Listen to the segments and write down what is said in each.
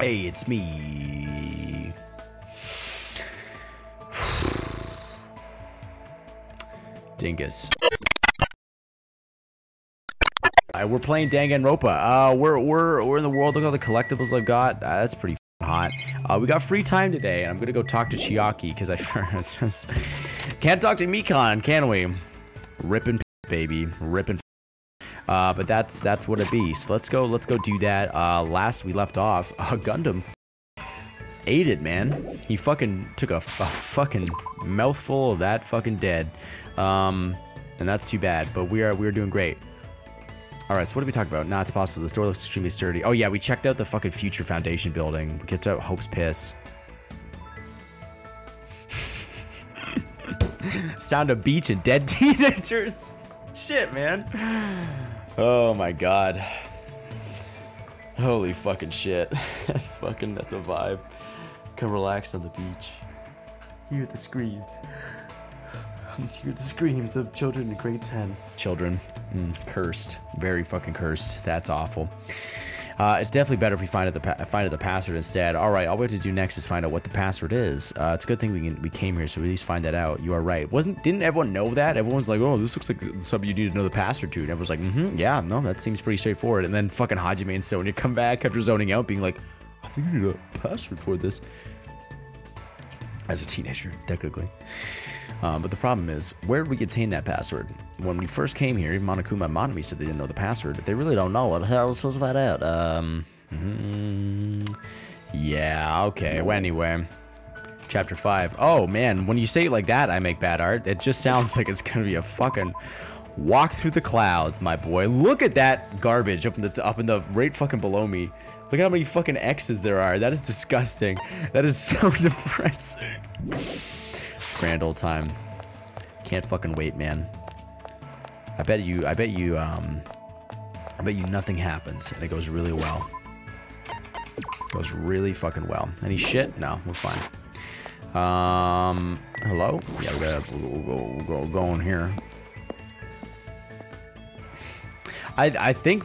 Hey, it's me. Dingus. Uh, we're playing Danganronpa. Uh, we're we're we're in the world. Look at all the collectibles I've got. Uh, that's pretty hot. Uh, we got free time today, and I'm gonna go talk to Chiaki because I just can't talk to Mikan, can we? Ripping baby, ripping. Uh, but that's that's what it be. So let's go. Let's go do that. Uh, last we left off, uh, Gundham ate it, man. He fucking took a, a fucking mouthful of that fucking dead. Um, and that's too bad. But we are we are doing great. All right, so what did we talk about? Nah, it's possible. The store looks extremely sturdy. Oh yeah, we checked out the fucking future foundation building. We checked out Hope's Piss. Sound of beach and dead teenagers. Shit, man. Oh my god. Holy fucking shit. that's fucking, that's a vibe. Come relax on the beach. Hear the screams. Hear the screams of children in grade 10. Children. Mm, cursed. Very fucking cursed. That's awful. Uh, it's definitely better if we find out the find out the password instead. All right, all we have to do next is find out what the password is. Uh, it's a good thing we can, we came here, so we at least find that out. You are right. Wasn't didn't everyone know that? Everyone's like, oh, this looks like something you need to know the password to. And everyone's like, mm-hmm, yeah, no, that seems pretty straightforward. And then fucking Hajime and Sonia come back after zoning out, being like, I think I need a password for this. As a teenager, technically. Um, but the problem is, where did we obtain that password? When we first came here, Monokuma and Monomi said they didn't know the password. They really don't know it. How are we supposed to find out? Um, mm, yeah, okay. Well, anyway, chapter 5. Oh, man, when you say it like that, I make bad art. It just sounds like it's going to be a fucking walk through the clouds, my boy. Look at that garbage up in the up in the right fucking below me. Look at how many fucking X's there are. That is disgusting. That is so depressing. Grand old time. Can't fucking wait, man. I bet you, I bet you, um, I bet you nothing happens and it goes really well. It Goes really fucking well. Any shit? No, we're fine. Um, hello? Yeah, we gotta go, go, go on here. I, I think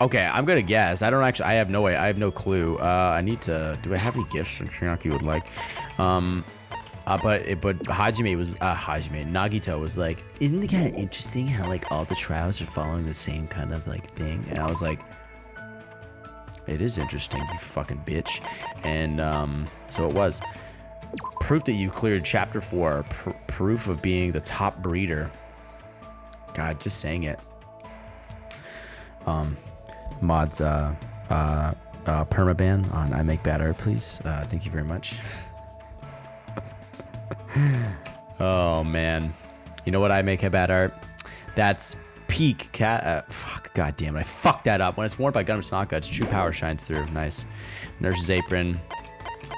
Okay, I'm gonna guess. I don't actually. I have no way. I have no clue. Uh, I need to. Do I have any gifts from Shinaki would like? Um, uh, but but Hajime was uh, Hajime Nagito was like, isn't it kind of interesting how like all the trials are following the same kind of like thing? And I was like, it is interesting, you fucking bitch. And um, so it was proof that you cleared chapter four. Pr proof of being the top breeder. God, just saying it. Um, mods uh, uh, uh, permaban on I Make Bad Art, please. Uh, thank you very much. Oh man, you know what I make a bad art? That's peak cat. Uh, fuck, god damn it, I fucked that up. When it's worn by Gundham Tanaka, its true power shines through. Nice. Nurse's apron.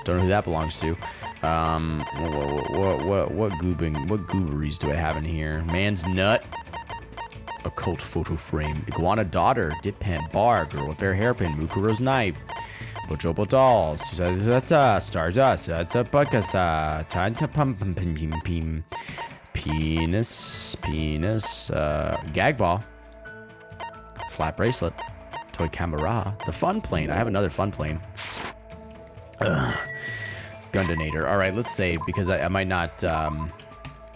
Don't know who that belongs to. Um, what what what what goobing what gooberies do I have in here? Man's nut occult photo frame, iguana daughter, dip pen, bar, girl with bare hairpin, Mukuro's knife, Bojobo dolls, stardust, that's a bukasa, tanta pum pum pim pim pim, penis, penis, uh, gag ball, slap bracelet, toy camera, the fun plane. I have another fun plane. Ugh. Gundanator. All right, let's save because I, I might not. Um,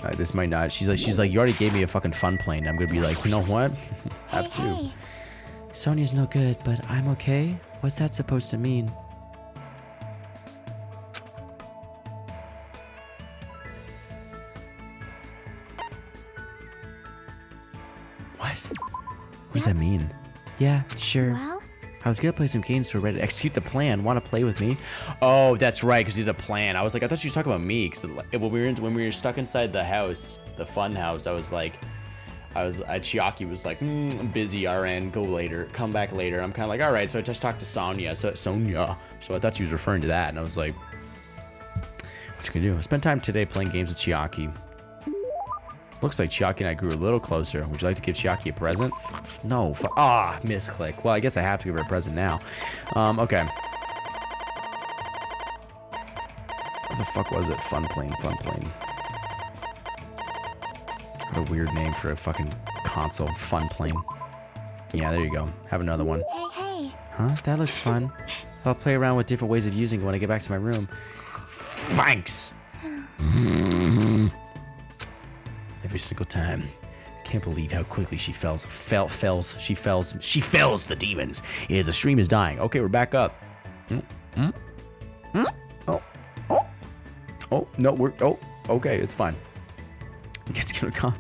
uh, this might not. She's like, she's like, you already gave me a fucking fun plane. I'm gonna be like, you know what? Have hey, two. hey. Sonia's no good, but I'm okay. What's that supposed to mean? What? What does that mean? Yeah, sure. Well, I was gonna play some games so we're ready to execute the plan. Want to play with me? Oh, that's right, because you did a plan. I was like, I thought you were talking about me, because when we were in, when we were stuck inside the house, the fun house, I was like, I was, uh, Chiaki was like, mm, I'm busy, RN, go later, come back later. I'm kind of like, all right, so I just talked to Sonia, so Sonia. so I thought she was referring to that, and I was like, what you gonna do? Spend time today playing games with Chiaki. Looks like Chiaki and I grew a little closer. Would you like to give Chiaki a present? No. Ah, misclick. Well, I guess I have to give her a present now. Um, okay. What the fuck was it? Fun plane, fun plane. What a weird name for a fucking console. Fun plane. Yeah, there you go. Have another one. hey, hey. Huh? That looks fun. I'll play around with different ways of using it when I get back to my room. Thanks. Every single time. Can't believe how quickly she fells, fell, fells, she fells, she fells the demons. Yeah, the stream is dying. Okay, we're back up. Mm, mm, mm. Oh, oh, oh, no, we're, oh, okay, it's fine. Gets gonna come.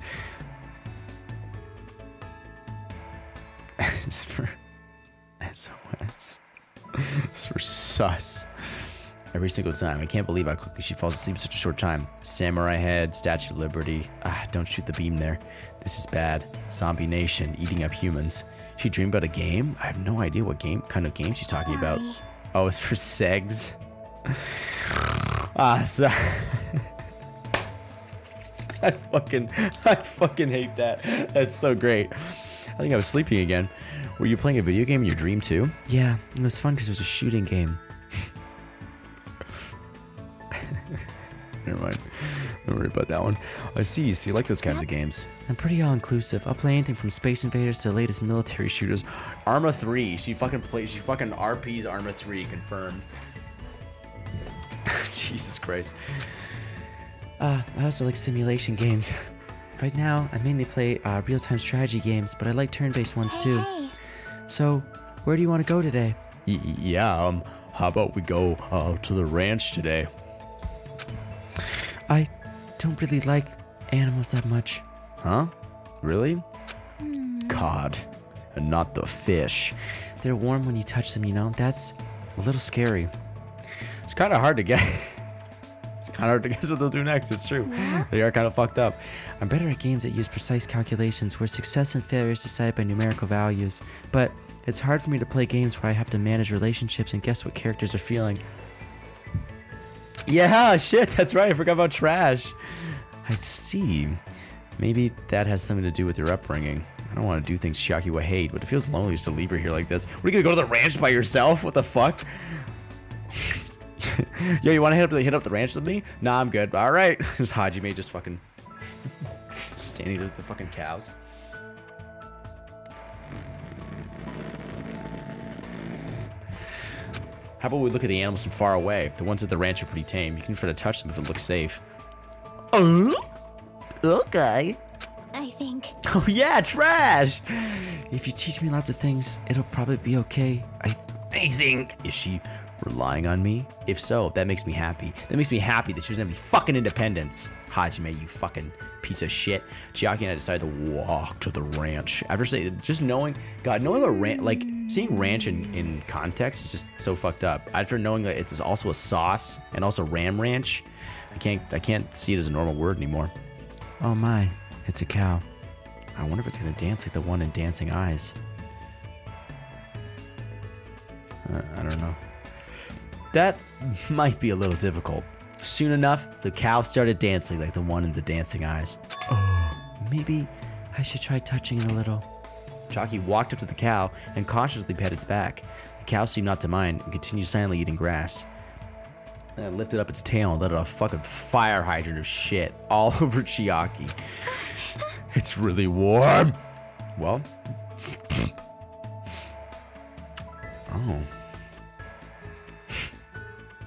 it's for SOS. It's for sus. Every single time. I can't believe how quickly she falls asleep in such a short time. Samurai head, Statue of Liberty. Ah, don't shoot the beam there. This is bad. Zombie Nation, eating up humans. She dreamed about a game? I have no idea what game kind of game she's talking Sorry. about. Oh, it's for segs. ah, sorry. I fucking, I fucking hate that. That's so great. I think I was sleeping again. Were you playing a video game in your dream too? Yeah, it was fun because it was a shooting game. Never mind. Don't worry about that one. I see. So you like those kinds of games? I'm pretty all inclusive. I'll play anything from Space Invaders to the latest military shooters. Arma 3. She fucking plays. She fucking RP's Arma 3 confirmed. Jesus Christ. Uh, I also like simulation games. Right now, I mainly play uh, real-time strategy games, but I like turn-based ones too. Hey, So, where do you want to go today? yeah, um, how about we go uh, to the ranch today? I don't really like animals that much. Huh? Really? Cod, and not the fish. They're warm when you touch them, you know? That's a little scary. It's kind of hard to get. kind of hard to guess what they'll do next. It's true. They are kind of fucked up. I'm better at games that use precise calculations where success and failure is decided by numerical values. But it's hard for me to play games where I have to manage relationships and guess what characters are feeling. Yeah, shit, that's right. I forgot about trash. I see. Maybe that has something to do with your upbringing. I don't want to do things Chiaki would hate, but it feels lonely just to leave her here like this. What are you gonna go to the ranch by yourself? What the fuck? Yo, you want to hit up the hit up the ranch with me? Nah, I'm good. All right. Just Hajime just fucking standing there with the fucking cows. How about we look at the animals from far away? The ones at the ranch are pretty tame. You can try to touch them if it looks safe. Oh, okay. I think. Oh yeah, trash. If you teach me lots of things, it'll probably be okay. I, I think. Is she relying on me? If so, that makes me happy. That makes me happy that she doesn't have any fucking independence. Hajime, you fucking piece of shit. Chiaki and I decided to walk to the ranch. After saying, just knowing, God, knowing a ranch, like seeing ranch in, in context is just so fucked up. After knowing that it's also a sauce and also ram ranch, I can't, I can't see it as a normal word anymore. Oh my, it's a cow. I wonder if it's gonna dance like the one in Dancing Eyes. Uh, I don't know. That might be a little difficult. Soon enough, the cow started dancing like the one in the Dancing Eyes. Oh, maybe I should try touching it a little. Chiaki walked up to the cow and cautiously pat its back. The cow seemed not to mind and continued silently eating grass. Then it lifted up its tail and let out a fucking fire hydrant of shit all over Chiaki. It's really warm. Well. oh.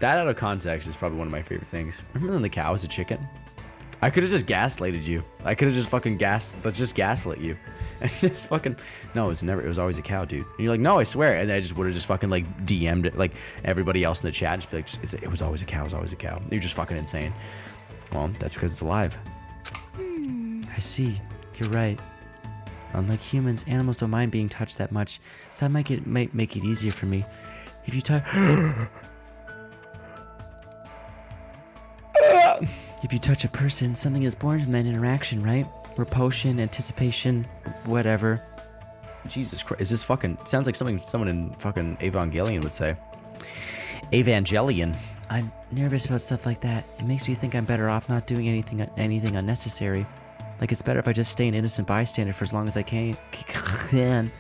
That out of context is probably one of my favorite things. Remember when the cow was a chicken? I could have just gaslighted you. I could have just fucking gas, let's just gaslit you. And just fucking, no, it was never, it was always a cow, dude. And you're like, no, I swear. And I just would have just fucking like DM'd it, like everybody else in the chat, just be like, it was always a cow, it was always a cow. You're just fucking insane. Well, that's because it's alive. I see. You're right. Unlike humans, animals don't mind being touched that much, so that might get might make it easier for me. If you touch, if you touch a person, something is born from that interaction, right? Repulsion, anticipation, whatever. Jesus Christ, is this fucking? Sounds like something someone in fucking Evangelion would say. Evangelion. I'm nervous about stuff like that. It makes me think I'm better off not doing anything anything unnecessary. Like it's better if I just stay an innocent bystander for as long as I can. Can.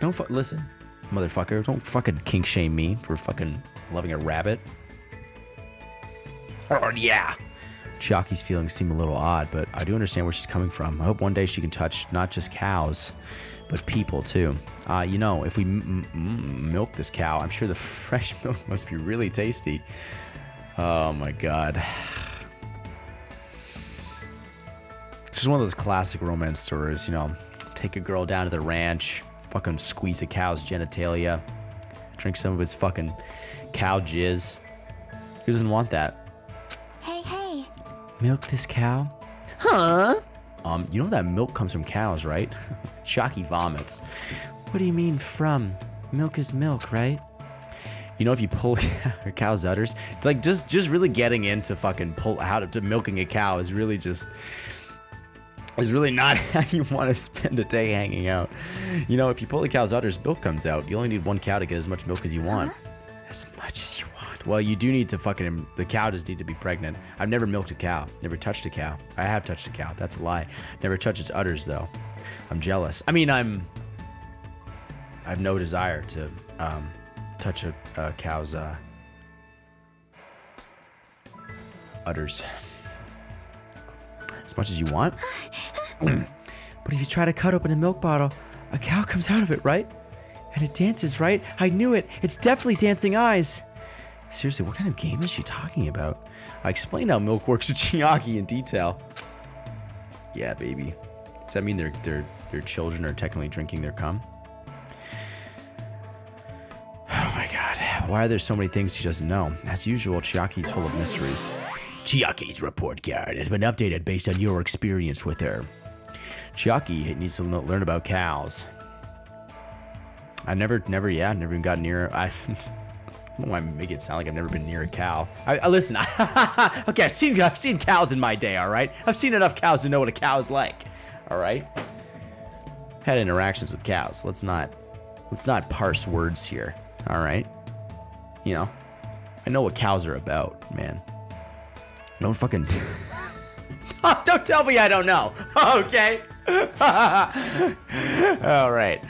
Don't listen, motherfucker. Don't fucking kink shame me for fucking loving a rabbit. Yeah. Chiaki's feelings seem a little odd, but I do understand where she's coming from. I hope one day she can touch not just cows, but people too. Uh, you know, if we milk this cow, I'm sure the fresh milk must be really tasty. Oh my god. This is one of those classic romance stories, you know. Take a girl down to the ranch, fucking squeeze a cow's genitalia, drink some of its fucking cow jizz. Who doesn't want that? Hey, hey. Milk this cow? Huh? Um, you know that milk comes from cows, right? Shocky vomits. What do you mean from? Milk is milk, right? You know, if you pull a cow's udders, it's like just just really getting into fucking pull out to, to milking a cow is really just is really not how you want to spend a day hanging out. You know, if you pull the cow's udders, milk comes out. You only need one cow to get as much milk as you want. As much as you want. Well, you do need to fucking. The cow does need to be pregnant. I've never milked a cow. Never touched a cow. I have touched a cow. That's a lie. Never touched its udders though. I'm jealous. I mean, I'm. I have no desire to um, touch a, a cow's uh, udders as much as you want. but if you try to cut open a milk bottle, a cow comes out of it, right? And it dances, right? I knew it. It's definitely dancing eyes. Seriously, what kind of game is she talking about? I explained how milk works to Chiaki in detail. Yeah, baby. Does that mean their their their children are technically drinking their cum? Oh my god. Why are there so many things she doesn't know? As usual, Chiaki's full of mysteries. Chiaki's report card has been updated based on your experience with her. Chiaki needs to learn about cows. I never, never, yeah, never even got near. I, I don't why I make it sound like I've never been near a cow. I, I listen. okay, I've seen, I've seen cows in my day. All right, I've seen enough cows to know what a cow is like. All right, had interactions with cows. Let's not, let's not parse words here. All right, you know, I know what cows are about, man. Don't fucking. don't tell me I don't know. Okay. All right.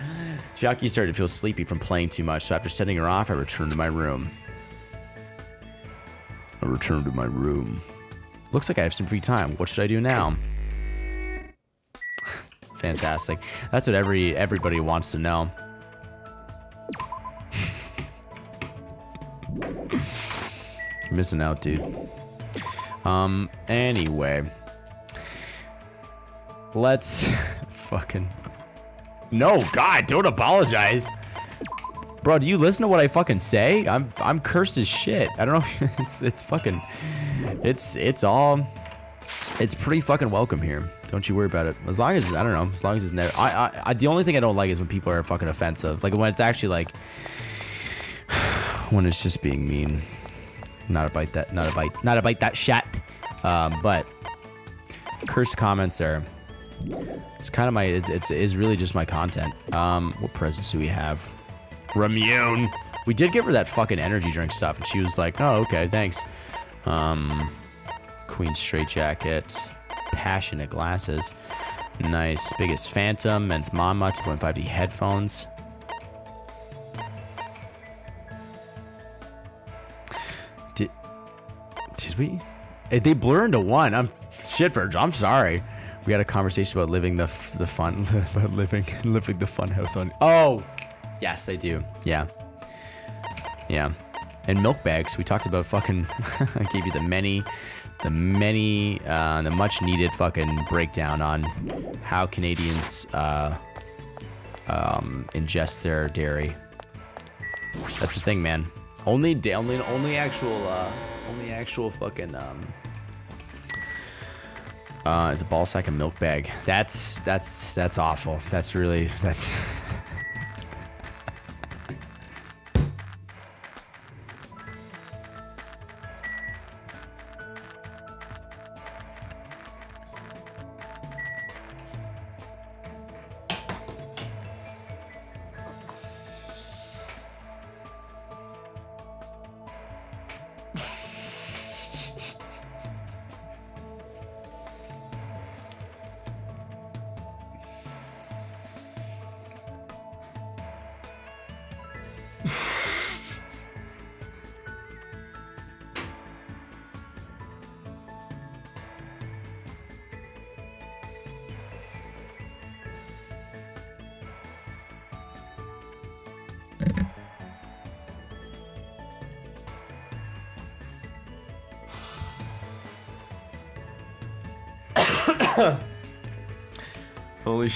Chiaki started to feel sleepy from playing too much, so after setting her off, I returned to my room. I returned to my room. Looks like I have some free time. What should I do now? Fantastic. That's what every everybody wants to know. You're missing out, dude. Um, anyway. Let's fucking. No, God, don't apologize. Bro, do you listen to what I fucking say? I'm I'm cursed as shit. I don't know. it's it's fucking. It's it's all. It's pretty fucking welcome here. Don't you worry about it. As long as I don't know. As long as it's never. I I, I the only thing I don't like is when people are fucking offensive. Like when it's actually like. When it's just being mean. Not a bite that. Not a bite. Not a bite that shit. Um, but cursed comments are. It's kind of my. It, it's is really just my content. Um, what presents do we have? Ramune. We did give her that fucking energy drink stuff, and she was like, "Oh, okay, thanks." Um, Queen straight jacket, passionate glasses, nice biggest phantom, men's mama 2.5D headphones. Did did we? Eh, They blur into one. I'm shitbird. I'm sorry. We had a conversation about living the the fun about living living the fun house on. Oh, yes, they do. Yeah, yeah. And milk bags. We talked about fucking. I gave you the many, the many, uh, the much needed fucking breakdown on how Canadians uh, um, ingest their dairy. That's the thing, man. Only, only, only actual, uh, only actual fucking um. Uh, it's a ball sack and milk bag. That's that's that's awful. That's really that's.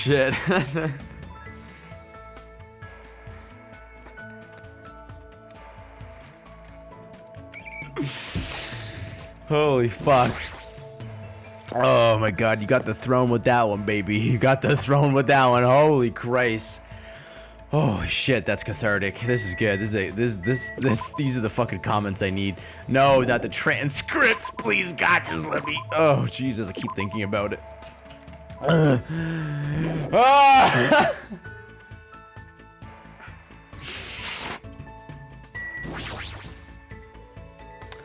shit. Holy fuck. Oh my god, you got the throne with that one, baby. You got the throne with that one. Holy Christ. Oh shit, that's cathartic. This is good. This is a, this this this these are the fucking comments I need. No, not the transcript. Please God, just let me. Oh Jesus, I keep thinking about it.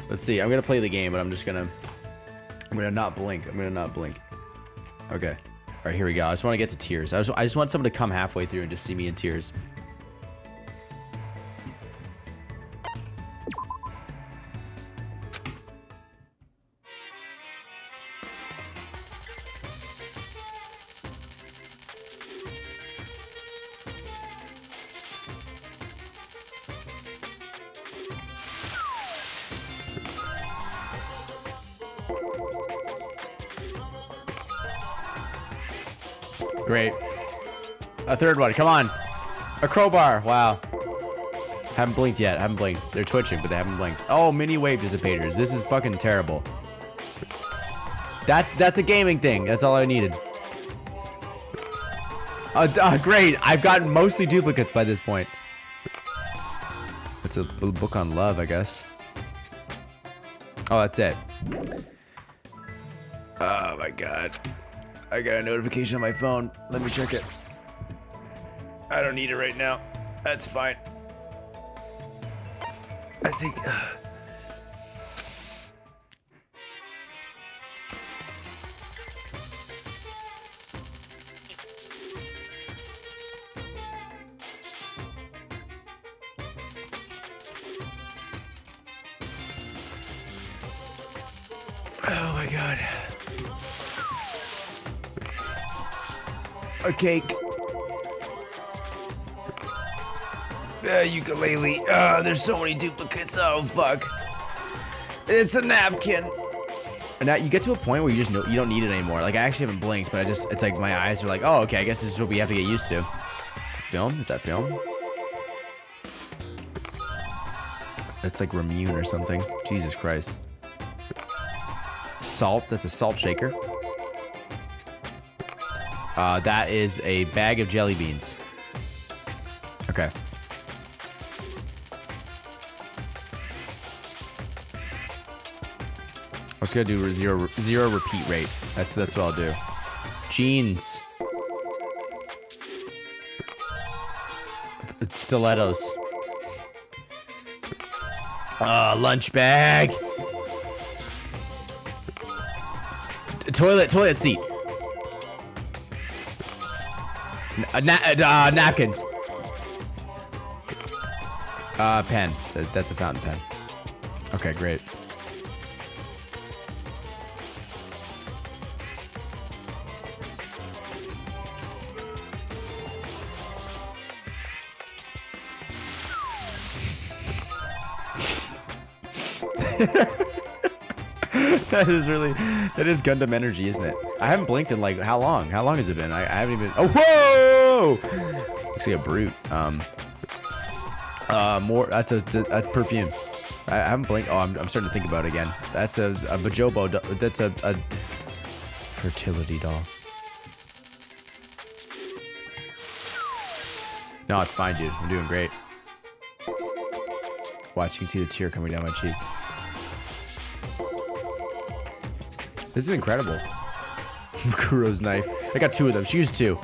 Let's see. I'm gonna play the game, but I'm just gonna. I'm gonna not blink. I'm gonna not blink. Okay. All right, here we go. I just want to get to tears. I just, I just want someone to come halfway through and just see me in tears. A third one. Come on. A crowbar. Wow. Haven't blinked yet. Haven't blinked. They're twitching, but they haven't blinked. Oh, mini wave dissipators. This is fucking terrible. That's that's a gaming thing. That's all I needed. Uh, uh, great. I've gotten mostly duplicates by this point. It's a book on love, I guess. Oh, that's it. Oh my god. I got a notification on my phone. Let me check it. I don't need it right now. That's fine. I think. Uh... Oh my god. A Uh, ukulele. Uh, there's so many duplicates. Oh, fuck. It's a napkin. And now you get to a point where you just know you don't need it anymore. Like I actually haven't blinked, but I just it's like my eyes are like, oh okay, I guess this is what we have to get used to. Film? Is that film? That's like Ramune or something. Jesus Christ. Salt. That's a salt shaker. Uh, that is a bag of jelly beans. Was gonna do zero zero repeat rate. That's that's what I'll do. Jeans. Stilettos. Uh, lunch bag. toilet, toilet seat. Uh, na uh, napkins. Uh, pen. That's a fountain pen. Okay, great. that is really, that is Gundham energy, isn't it? I haven't blinked in like, how long? How long has it been? I, I haven't even, oh, whoa! Looks like a brute. Um, uh, more, that's a, that's perfume. I, I haven't blinked. Oh, I'm, I'm starting to think about it again. That's a, a Bajobo, that's a, a fertility doll. No, it's fine, dude. I'm doing great. Watch, you can see the tear coming down my cheek. This is incredible. Kuro's knife. I got two of them. She used two.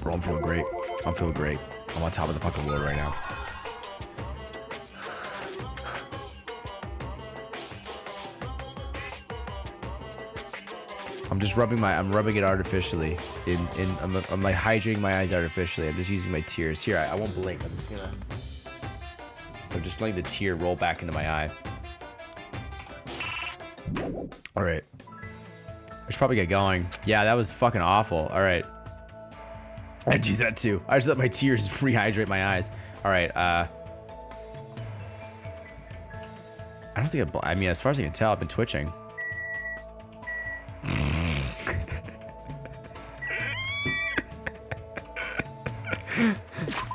Bro, I'm feeling great. I'm feeling great. I'm on top of the fucking world right now. I'm just rubbing my, I'm rubbing it artificially. In, in, I'm, I'm like hydrating my eyes artificially. I'm just using my tears. Here, I, I won't blink. I'm just gonna, I'm just letting the tear roll back into my eye. All right. I should probably get going. Yeah, that was fucking awful. All right. I do that too. I just let my tears rehydrate my eyes. All right. Uh, I don't think I, I mean, as far as I can tell, I've been twitching.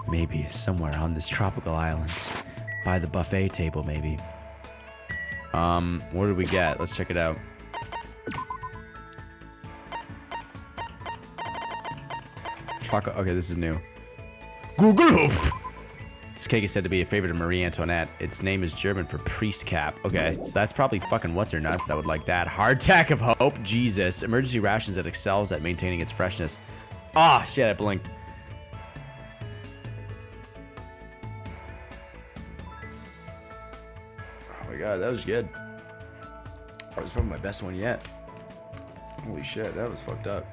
maybe somewhere on this tropical island, by the buffet table, maybe. Um, what did we get? Let's check it out. Chocolate. Okay, this is new. Google. This cake is said to be a favorite of Marie Antoinette. Its name is German for priest cap. Okay, so that's probably fucking what's her nuts that would like that. Hardtack of hope. Jesus. Emergency rations that excels at maintaining its freshness. Ah, oh, shit, I blinked. Oh my god, that was good. That was probably my best one yet. Holy shit, that was fucked up.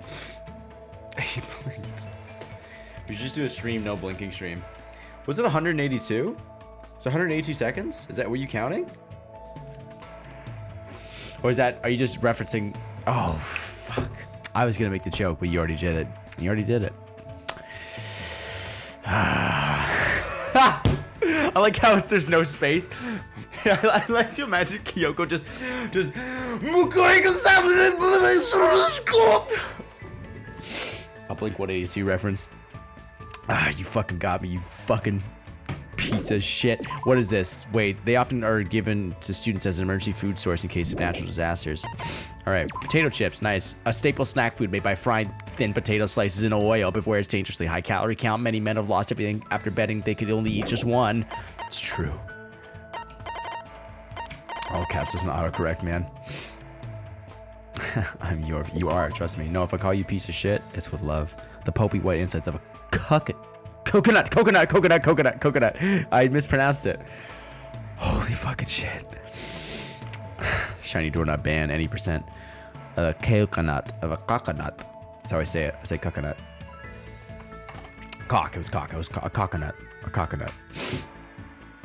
He blinked. We should just do a stream, no blinking stream. Was it 182? So 182 seconds? Is that were you counting? Or is that are you just referencing Oh fuck. I was gonna make the joke, but you already did it. You already did it. I like how there's no space. I like to imagine Kyoko just just a Blink 182 reference. Ah, you fucking got me, you fucking piece of shit. What is this? Wait, they often are given to students as an emergency food source in case of natural disasters. All right, potato chips, nice. A staple snack food made by frying thin potato slices in oil before it's dangerously high calorie count. Many men have lost everything after betting they could only eat just one. It's true. All caps doesn't autocorrect, man. I'm your, you are, trust me. No, if I call you piece of shit, it's with love. The pulpy white insides of a cuck coconut, coconut, coconut, coconut, coconut. I mispronounced it. Holy fucking shit. Shiny doorknob ban any percent. A coconut of a coconut. That's how I say it. I say coconut. Cock. It was cock. It was co a coconut. A coconut.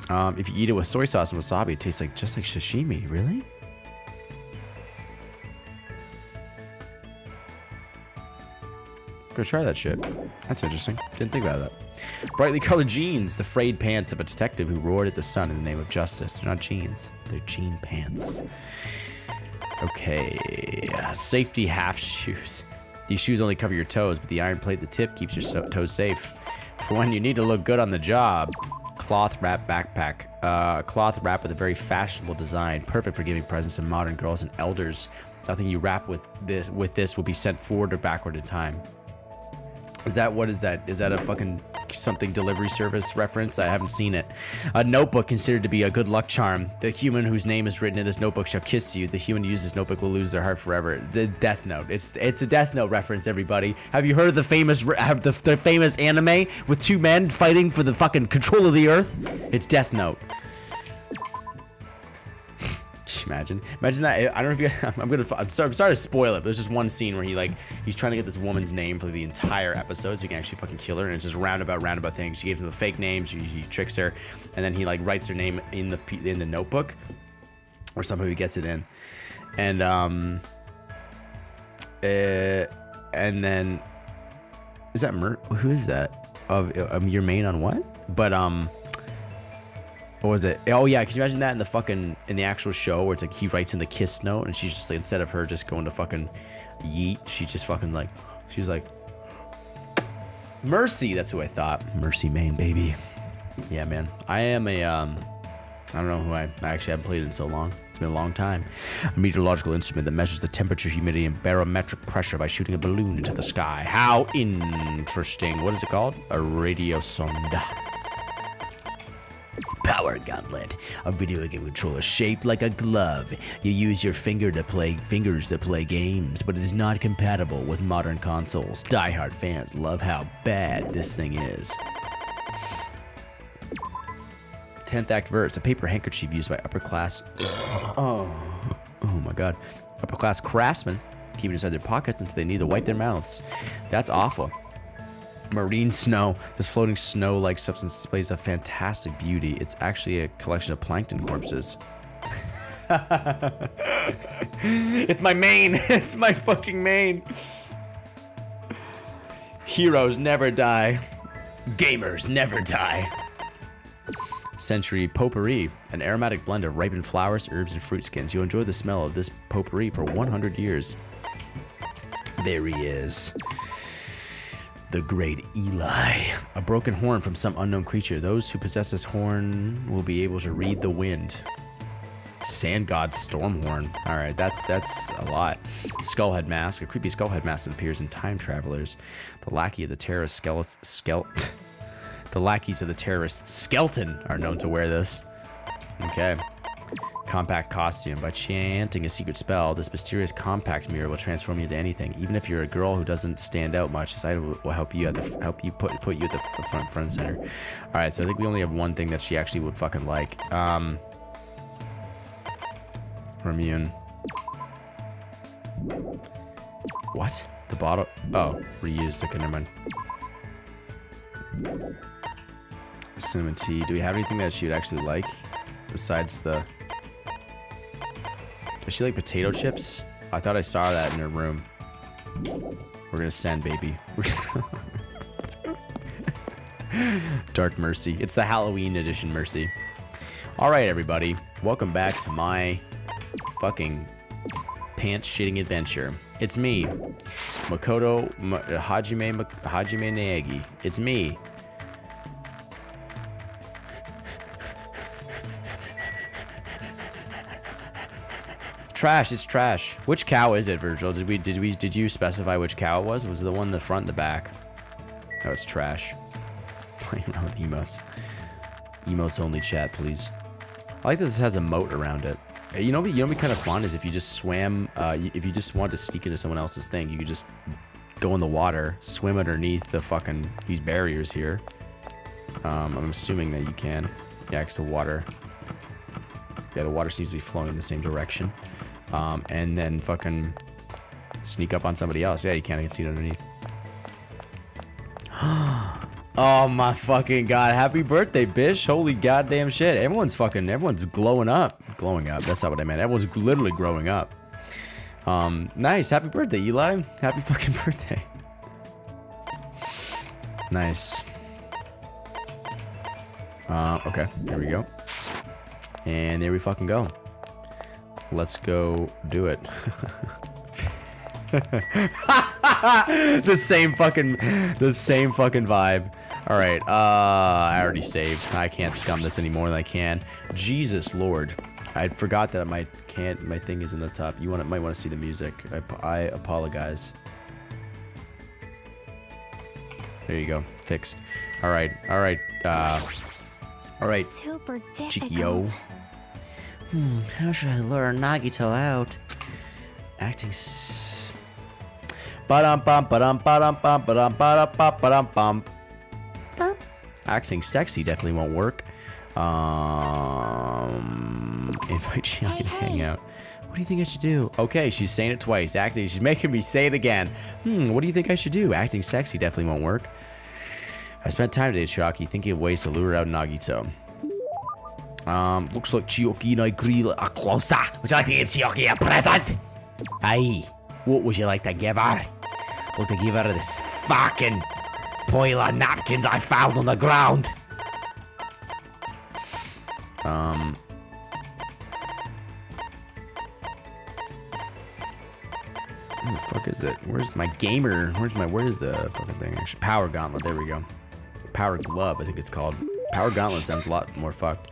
Um, if you eat it with soy sauce and wasabi, it tastes like just like sashimi. Really? Go try that shit. That's interesting. Didn't think about that. Brightly colored jeans, the frayed pants of a detective who roared at the sun in the name of justice. They're not jeans, they're jean pants. Okay, uh, safety half shoes. These shoes only cover your toes, but the iron plate at the tip keeps your so toes safe. For when you need to look good on the job. Cloth wrap backpack. Uh, cloth wrap with a very fashionable design, perfect for giving presents to modern girls and elders. Nothing you wrap with this with this will be sent forward or backward in time. Is that what is that? Is that a fucking something delivery service reference? I haven't seen it. A notebook considered to be a good luck charm. The human whose name is written in this notebook shall kiss you. The human who uses this notebook will lose their heart forever. The Death Note. It's it's a Death Note reference. Everybody, have you heard of the famous have the, the famous anime with two men fighting for the fucking control of the earth? It's Death Note. Imagine, imagine that. I don't know if you. I'm gonna. I'm sorry, I'm sorry to spoil it, but there's just one scene where he like he's trying to get this woman's name for the entire episode, so he can actually fucking kill her, and it's just roundabout, roundabout things. She gives him a fake name. She, he tricks her, and then he like writes her name in the in the notebook, or somehow he gets it in, and um, uh, and then is that Mer? Who is that? Of um, your main on what? But um what was it? Oh yeah, can you imagine that in the fucking in the actual show where it's like he writes in the kiss note and she's just like instead of her just going to fucking yeet, she just fucking like she's like Mercy, that's who I thought. Mercy Main, baby. Yeah, man. I am a um I don't know who I, I actually haven't played in so long. It's been a long time. A meteorological instrument that measures the temperature, humidity, and barometric pressure by shooting a balloon into the sky. How interesting. What is it called? A radio radiosonde. Power Gauntlet, a video game controller shaped like a glove. You use your finger to play fingers to play games, but it is not compatible with modern consoles. Die-hard fans love how bad this thing is. 10th Act Verse, a paper handkerchief used by upper class. Oh, oh my god. Upper class craftsmen keep it inside their pockets until they need to wipe their mouths. That's awful. Marine snow. This floating snow-like substance displays a fantastic beauty. It's actually a collection of plankton corpses. it's my main. It's my fucking main. Heroes never die. Gamers never die. Century Potpourri, an aromatic blend of ripened flowers, herbs, and fruit skins. You'll enjoy the smell of this potpourri for 100 years. There he is The great Eli. A broken horn from some unknown creature. Those who possess this horn will be able to read the wind. Sand God Stormhorn. All right, that's that's a lot. Skullhead mask. A creepy skullhead mask that appears in Time Travelers. The lackey of the terrorist skeleton. Skele- the lackeys of the terrorist skeleton are known to wear this. Okay. Compact costume. By chanting a secret spell, this mysterious compact mirror will transform you into anything. Even if you're a girl who doesn't stand out much, this item will- help you at the help you put put you at the front front center. All right, so I think we only have one thing that she actually would fucking like. Um, Immune. What? The bottle? Oh, reused. Okay, never mind. Cinnamon tea. Do we have anything that she'd actually like besides the? Does she like potato chips? I thought I saw that in her room. We're gonna send, baby. Dark Mercy. It's the Halloween edition Mercy. All right, everybody. Welcome back to my fucking pants shitting adventure. It's me, Makoto Ma- Hajime Ma- Hajime Naegi. It's me. Trash. It's trash. Which cow is it, Virgil? Did we did we did you specify which cow it was? Was it the one in the front and the back? No, it's trash. Playing around with emotes. Emotes only chat, please. I like that this has a moat around it. You know, what- you know, be kind of fun is if you just swam. Uh, if you just want to sneak into someone else's thing, you could just go in the water, swim underneath the fucking these barriers here. Um, I'm assuming that you can. Yeah, because the water. Yeah, the water seems to be flowing in the same direction. Um, and then fucking sneak up on somebody else. Yeah, you can't can see it underneath. Oh my fucking god! Happy birthday, bitch! Holy goddamn shit! Everyone's fucking, everyone's glowing up, glowing up. That's not what I meant. Everyone's literally growing up. Um, nice. Happy birthday, Eli. Happy fucking birthday. Nice. Uh, okay. There we go. And there we fucking go. Let's go do it. the same fucking the same fucking vibe. All right. Uh I already saved. I can't scum this any more than I can. Jesus Lord. I forgot that my can't my thing is in the top. You want might want to see the music. I, I apologize. There you go. Fixed. All right. All right. Uh All right. Super difficult. Hmm, how should I lure Nagito out? Acting s- Ba-dum bum ba-dum ba-dum bum ba-dum ba-dum bum ba-dum bum. Bump. Acting sexy definitely won't work. Um, invite Chiaki to Hey, hang out. What do you think I should do? Okay, she's saying it twice. Acting, she's making me say it again. Hmm, what do you think I should do? Acting sexy definitely won't work. I spent time today, Chiaki, thinking of ways to lure out Nagito. Um, looks like Chiaki and I agree like a closer. Would you like to give Chiaki a present? Aye. What would you like to give her? Like to give her this fucking pile of napkins I found on the ground. Um. Where the fuck is it? Where's my gamer? Where's my, where's the fucking thing? Actually, Power Gauntlet. There we go. Power Glove, I think it's called. Power Gauntlet sounds a lot more fucked.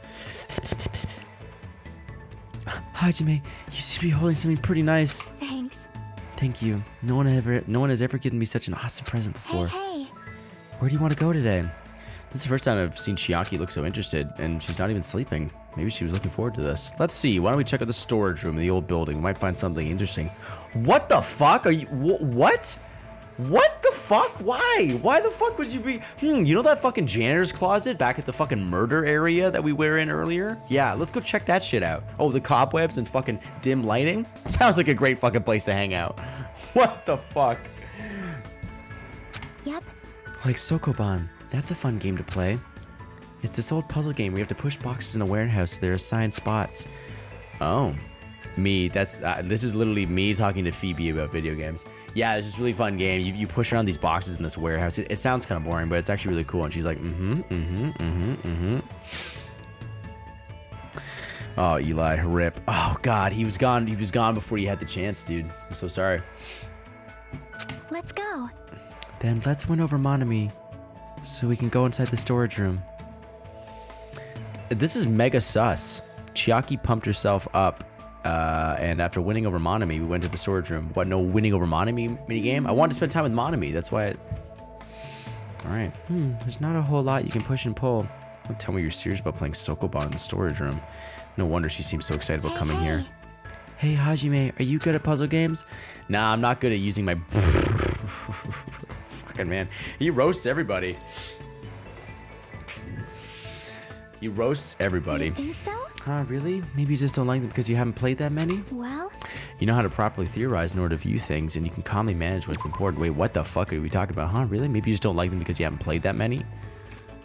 Hajime, you seem to be holding something pretty nice. Thanks. Thank you. No one ever, no one has ever given me such an awesome present before. Hey, hey. Where do you want to go today? This is the first time I've seen Chiaki look so interested, and she's not even sleeping. Maybe she was looking forward to this. Let's see. Why don't we check out the storage room in the old building? We might find something interesting. What the fuck are you? Wh- what? What the fuck? Why? Why the fuck would you be? Hmm. You know that fucking janitor's closet back at the fucking murder area that we were in earlier? Yeah. Let's go check that shit out. Oh, the cobwebs and fucking dim lighting. Sounds like a great fucking place to hang out. What the fuck? Yep. Like Sokoban. That's a fun game to play. It's this old puzzle game where you have to push boxes in a warehouse so they're assigned spots. Oh. Me, that's uh, this is literally me talking to Phoebe about video games. Yeah, it's just a really fun game. You, you push around these boxes in this warehouse. It, it sounds kind of boring, but it's actually really cool. And she's like, mm-hmm, mm-hmm, mm-hmm, mm-hmm. Oh, Eli, rip. Oh God, he was gone. He was gone before you had the chance, dude. I'm so sorry. Let's go. Then let's win over Monomi so we can go inside the storage room. This is mega sus. Chiaki pumped herself up, uh, and after winning over Monomi, we went to the storage room. What, no winning over Monomi minigame? I wanted to spend time with Monomi. That's why I... Alright. Hmm, there's not a whole lot you can push and pull. Don't tell me you're serious about playing Sokoban in the storage room. No wonder she seems so excited about Hey, coming hey. here. Hey, Hajime, are you good at puzzle games? Nah, I'm not good at using my... Fucking man. He roasts everybody. He roasts everybody. You think so? Huh, really? Maybe you just don't like them because you haven't played that many? Well, You know how to properly theorize in order to view things, and you can calmly manage what's important. Wait, what the fuck are we talking about? Huh, really? Maybe you just don't like them because you haven't played that many?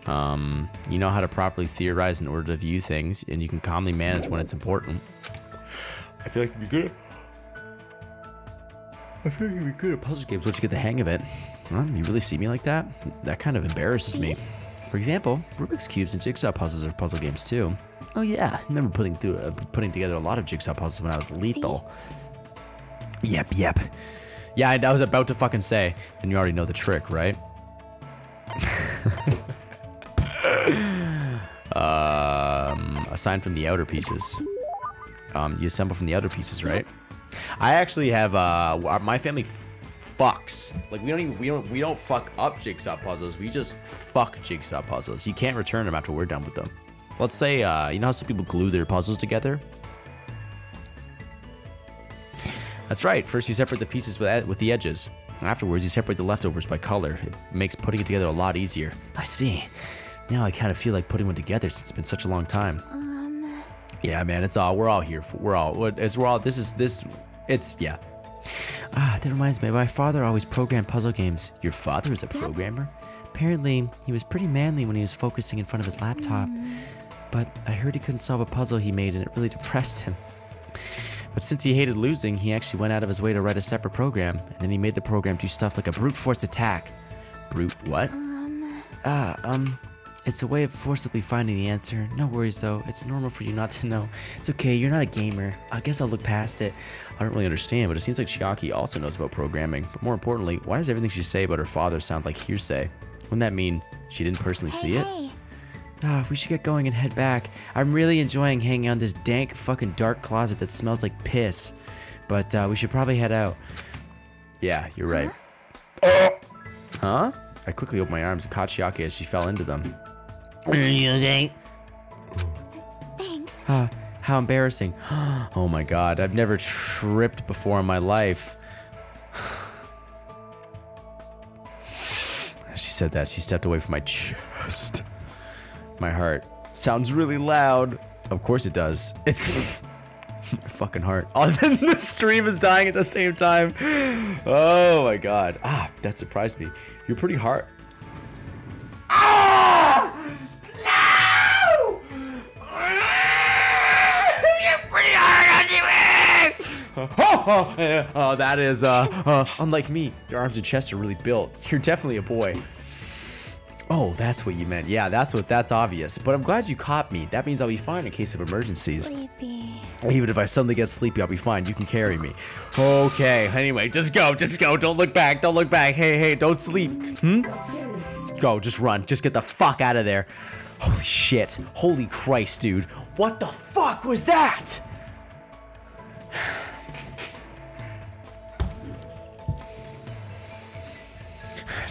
Um, you know how to properly theorize in order to view things, and you can calmly manage when it's important. I feel like you'd be good. I feel like you'd be good at puzzle games once you get the hang of it. Huh? You really see me like that? That kind of embarrasses me. For example, Rubik's cubes and jigsaw puzzles are puzzle games too. Oh yeah, I remember putting through uh, putting together a lot of jigsaw puzzles when I was lethal. Yep, yep. Yeah, I, I was about to fucking say, and you already know the trick, right? um, aside from the outer pieces, um, you assemble from the outer pieces, right? I actually have uh, my family fucks. Like we don't even we don't we don't fuck up jigsaw puzzles. We just fuck jigsaw puzzles. You can't return them after we're done with them. Let's say uh, you know how some people glue their puzzles together. That's right. First, you separate the pieces with, with the edges. Afterwards, you separate the leftovers by color. It makes putting it together a lot easier. I see. Now I kind of feel like putting one together since it's been such a long time. um, Yeah, man, it's all we're all here for. We're all what- it's we're all. This is this. It's yeah. Ah, that reminds me. My father always programmed puzzle games. Your father is a programmer. Apparently, he was pretty manly when he was focusing in front of his laptop. But I heard he couldn't solve a puzzle he made, and it really depressed him. But since he hated losing, he actually went out of his way to write a separate program, and then he made the program do stuff like a brute force attack. Brute what? um, Ah, um, it's a way of forcibly finding the answer. No worries though, it's normal for you not to know. It's okay, you're not a gamer. I guess I'll look past it. I don't really understand, but it seems like Chiaki also knows about programming. But more importantly, why does everything she say about her father sound like hearsay? Wouldn't that mean she didn't personally hey, see it? hey. Ah, we should get going and head back. I'm really enjoying hanging out in this dank fucking dark closet that smells like piss. But uh, we should probably head out. Yeah, you're right. Huh? I quickly opened my arms and caught Chiaki as she fell into them. Thanks. Ah, how embarrassing. Oh my god, I've never tripped before in my life. She said that, she stepped away from my chest. My heart sounds really loud. Of course it does. It's my fucking heart. Oh, then the stream is dying at the same time. Oh my god. Ah, that surprised me. You're pretty hard. Oh, oh, that is, uh, uh, unlike me. Your arms and chest are really built. You're definitely a boy. Oh, that's what you meant. Yeah, that's what, that's obvious. But I'm glad you caught me. That means I'll be fine in case of emergencies. Sleepy. Even if I suddenly get sleepy, I'll be fine. You can carry me. Okay. Anyway, just go. Just go. Don't look back. Don't look back. Hey, hey, don't sleep. Hmm? Go. Just run. Just get the fuck out of there. Holy shit. Holy Christ, dude. What the fuck was that?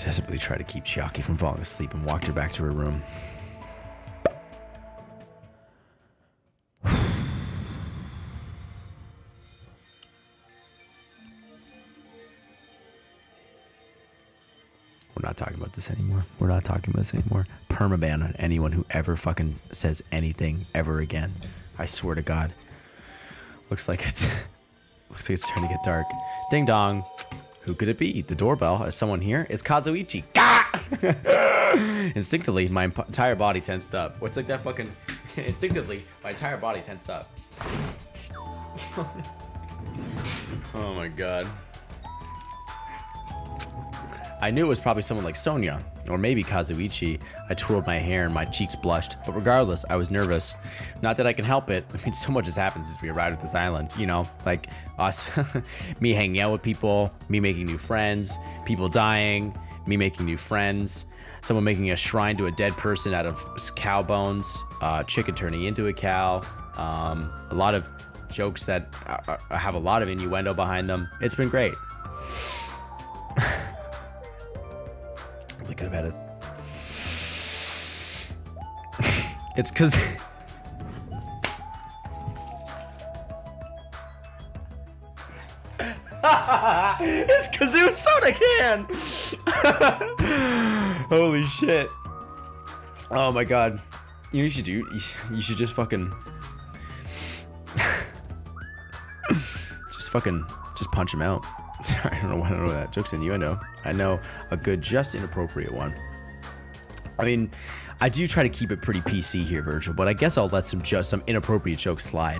Desperately tried to keep Chiaki from falling asleep and walked her back to her room. We're not talking about this anymore. We're not talking about this anymore. Permaban on anyone who ever fucking says anything ever again. I swear to God. Looks like it's looks like it's starting to get dark. Ding dong. Who could it be? The doorbell. Is someone here? It's Kazuichi. Instinctively, my entire body tensed up. What's like that fucking? Instinctively, my entire body tensed up. oh my god. I knew it was probably someone like Sonia, or maybe Kazuichi. I twirled my hair and my cheeks blushed, but regardless, I was nervous. Not that I can help it. I mean, so much has happened since we arrived at this island. You know, like us, me hanging out with people, me making new friends, people dying, me making new friends, someone making a shrine to a dead person out of cow bones, uh, chicken turning into a cow, um, a lot of jokes that uh, uh, have a lot of innuendo behind them. It's been great. Look had it. It's because. it's Kazoo Soda Can! Holy shit. Oh my god. You you should do? You should just fucking. just fucking. Just punch him out. I don't know. Why I don't know that joke's in you. I know. I know a good, just inappropriate one. I mean, I do try to keep it pretty PC here, Virgil, but I guess I'll let some just some inappropriate jokes slide.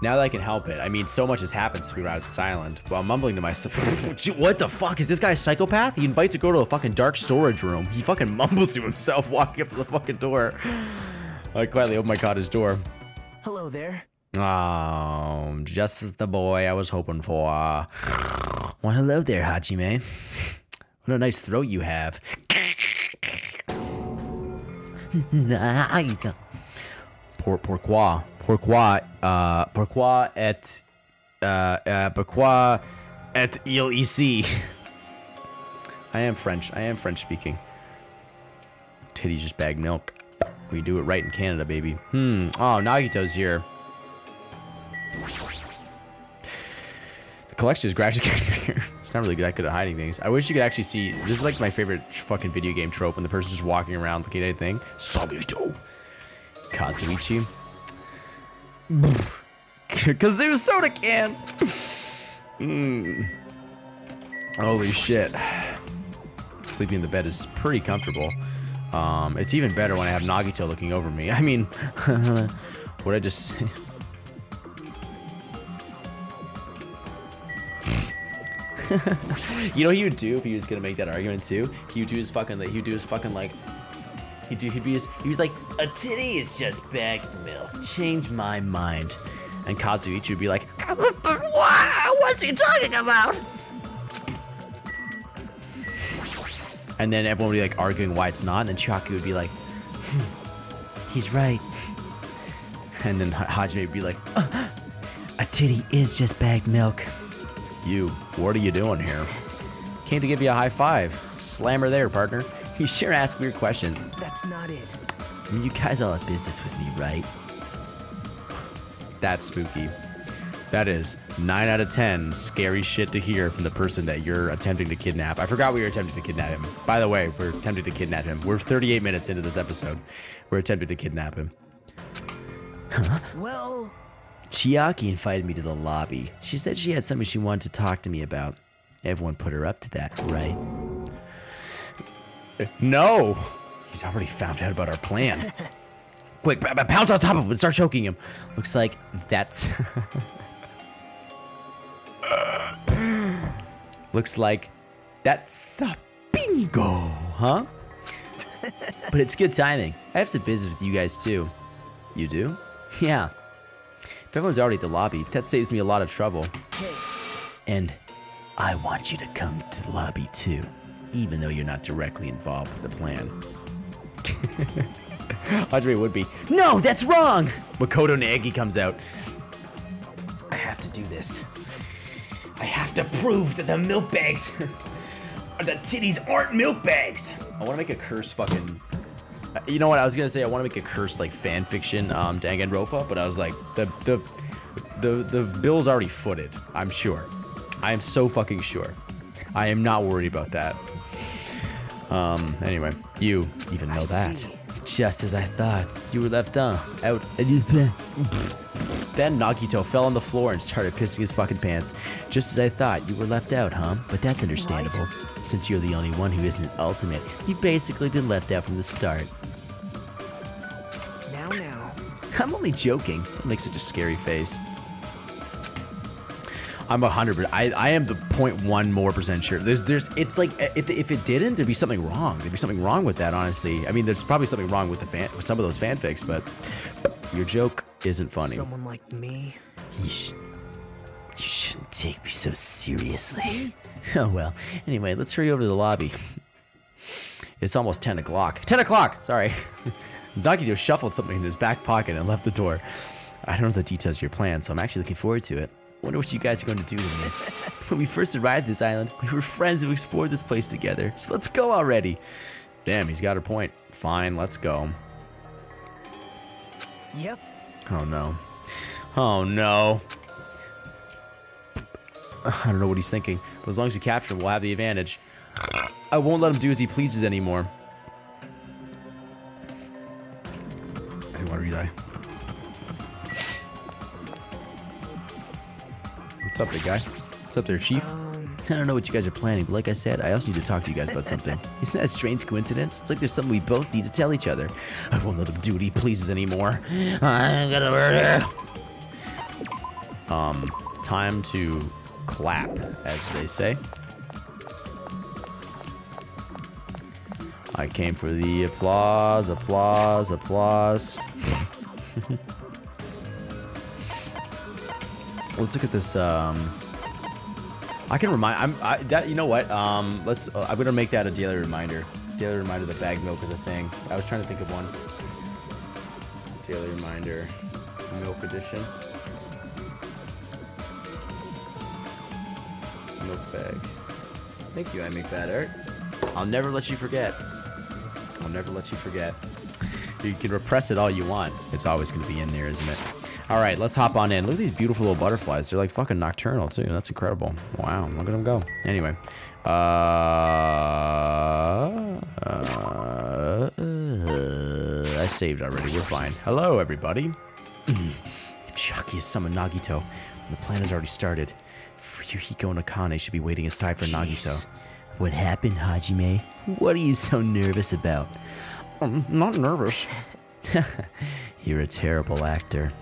Now that I can help it. I mean, so much has happened since we were out at this island. While mumbling to myself, what the fuck? Is this guy a psychopath? He invites to go to a fucking dark storage room. He fucking mumbles to himself walking up to the fucking door. I quietly open my cottage door. Hello there. Oh, just as the boy I was hoping for. Well, hello there, Hajime. What a nice throat you have. Nice. Pour, pourquoi? Pourquoi? Uh, pourquoi et, uh, uh, pourquoi et il ici? I am French. I am French speaking. Titty just bag milk. We do it right in Canada, baby. Hmm. Oh, Nagito's here. The collection is gradually getting. It's not really that good at hiding things. I wish you could actually see. This is like my favorite fucking video game trope when the person's just walking around looking at anything. Sagito. Kazuichi. Kazoo soda can. Mm. Holy shit. Sleeping in the bed is pretty comfortable. Um, it's even better when I have Nagito looking over me. I mean, what I just you know what he would do if he was gonna make that argument too? He would do his fucking like he would do his fucking like he'd do he'd be his, he was like a titty is just bagged milk. Change my mind. And Kazuichi would be like, Wow, what's he talking about? and then everyone would be like arguing why it's not, and then would be like, "Hmm, he's right. And then Hajime would be like, "Uh, a titty is just bagged milk. You, what are you doing here? Came to give you a high five. Slammer there, partner. You sure ask weird questions. That's not it. I mean, you guys all have business with me, right? That's spooky. That is 9 out of 10 scary shit to hear from the person that you're attempting to kidnap. I forgot we were attempting to kidnap him. By the way, we're attempting to kidnap him. We're 38 minutes into this episode. We're attempting to kidnap him. Well, Chiaki invited me to the lobby. She said she had something she wanted to talk to me about. Everyone put her up to that, right? No! He's already found out about our plan. Quick, pounce on top of him and start choking him. Looks like that's. Looks like that's a bingo, huh? but it's good timing. I have some business with you guys too. You do? Yeah. Everyone's already at the lobby, that saves me a lot of trouble. And I want you to come to the lobby too, even though you're not directly involved with the plan. Audrey would be. No, that's wrong! Makoto Naegi comes out. I have to do this. I have to prove that the milk bags, or the titties aren't milk bags. I want to make a curse fucking. You know what? I was gonna say I want to make a curse like fan fiction, um, Danganronpa, but I was like the the the the bill's already footed. I'm sure. I am so fucking sure. I am not worried about that. Um. Anyway, you even know I that. see. Just as I thought, you were left uh, out. Then Nagito fell on the floor and started pissing his fucking pants. Just as I thought, you were left out, huh? But that's understandable. Since you're the only one who isn't an ultimate, you've basically been left out from the start. now, now. I'm only joking. Don't make such a scary face. I'm a hundred, but I, I am the point one more percent sure. There's, there's, it's like if, if it didn't, there'd be something wrong. There'd be something wrong with that, honestly. I mean, there's probably something wrong with the fan, with some of those fanfics, but your joke isn't funny. Someone like me. You, sh- you shouldn't take me so seriously. See? Oh well. Anyway, let's hurry over to the lobby. It's almost 10 o'clock. 10 o'clock! Sorry. Nagito shuffled something in his back pocket and left the door. I don't know the details of your plan, so I'm actually looking forward to it. Wonder what you guys are going to do to me. when we first arrived at this island, we were friends who explored this place together. So let's go already. Damn, he's got a point. Fine, let's go. Yep. Oh no. Oh no. I don't know what he's thinking, but as long as we capture him, we'll have the advantage. I won't let him do as he pleases anymore. I didn't want to die. What's up, big guy? What's up there, Chief? Um, I don't know what you guys are planning, but like I said, I also need to talk to you guys about something. Isn't that a strange coincidence? It's like there's something we both need to tell each other. I won't let him do what he pleases anymore. I'm gonna murder. Um, time to clap, as they say. I came for the applause, applause, applause. Let's look at this. Um, I can remind. I'm I, that. You know what? Um, let's. Uh, I'm gonna make that a daily reminder. Daily reminder that bag milk is a thing. I was trying to think of one. Daily reminder, milk edition. Milk bag. Thank you, I make that art. I'll never let you forget. I'll never let you forget. You can repress it all you want. It's always going to be in there, isn't it? All right, let's hop on in. Look at these beautiful little butterflies. They're like fucking nocturnal, too. That's incredible. Wow, look at them go. Anyway. Uh, uh, I saved already. We're fine. Hello, everybody. Chucky has summoned Nagito. The plan has already started. Yuhiko and Akane should be waiting aside for Nagito. What happened, Hajime? What are you so nervous about? I'm not nervous. You're a terrible actor.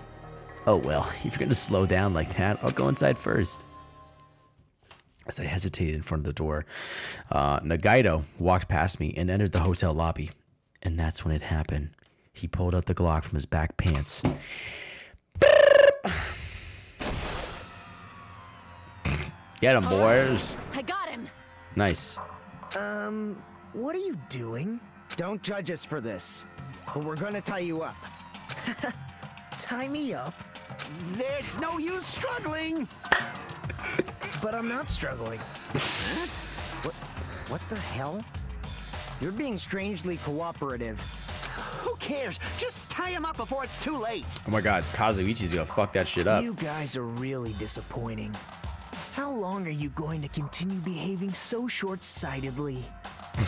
Oh well, if you're gonna slow down like that, I'll go inside first. As I hesitated in front of the door, uh, Nagito walked past me and entered the hotel lobby. And that's when it happened. He pulled out the Glock from his back pants. Get him, boys. I got him. Nice. um, what are you doing? Don't judge us for this, but we're gonna tie you up. Tie me up? There's no use struggling! But I'm not struggling. What, what the hell? You're being strangely cooperative. Who cares? Just tie him up before it's too late. Oh my god, Kazuichi's gonna fuck that shit up. You guys are really disappointing. How long are you going to continue behaving so short-sightedly?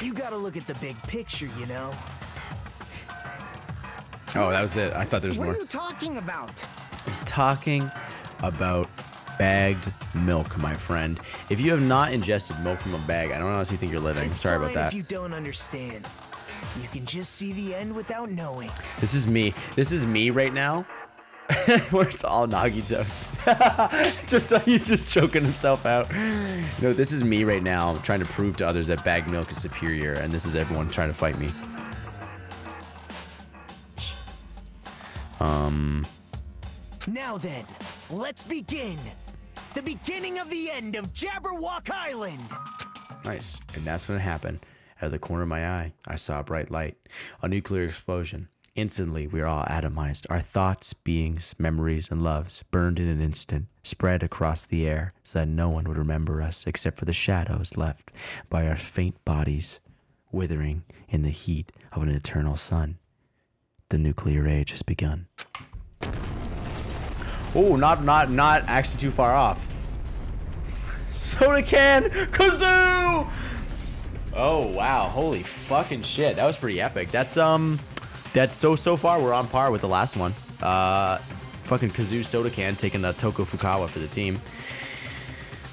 You gotta look at the big picture, you know? Oh, that was it. I thought there was What more. are you talking about? He's talking about bagged milk, my friend. If you have not ingested milk from a bag, I don't honestly think you're living. It's Sorry about that. if you don't understand. You can just see the end without knowing. This is me. This is me right now. Where it's all Nagito. Just, just like he's just choking himself out. No, this is me right now trying to prove to others that bag milk is superior, and this is everyone trying to fight me. Um, Now then, let's begin. The beginning of the end of Jabberwock Island. Nice. And that's when it happened. Out of the corner of my eye, I saw a bright light, a nuclear explosion. Instantly, we were all atomized. Our thoughts, beings, memories, and loves burned in an instant, spread across the air so that no one would remember us except for the shadows left by our faint bodies, withering in the heat of an eternal sun. The nuclear age has begun. Oh, not not not actually too far off. Soda can kazoo. Oh wow, holy fucking shit. That was pretty epic. That's um that's so so far we're on par with the last one. Uh fucking kazoo soda can taking the Toko Fukawa for the team.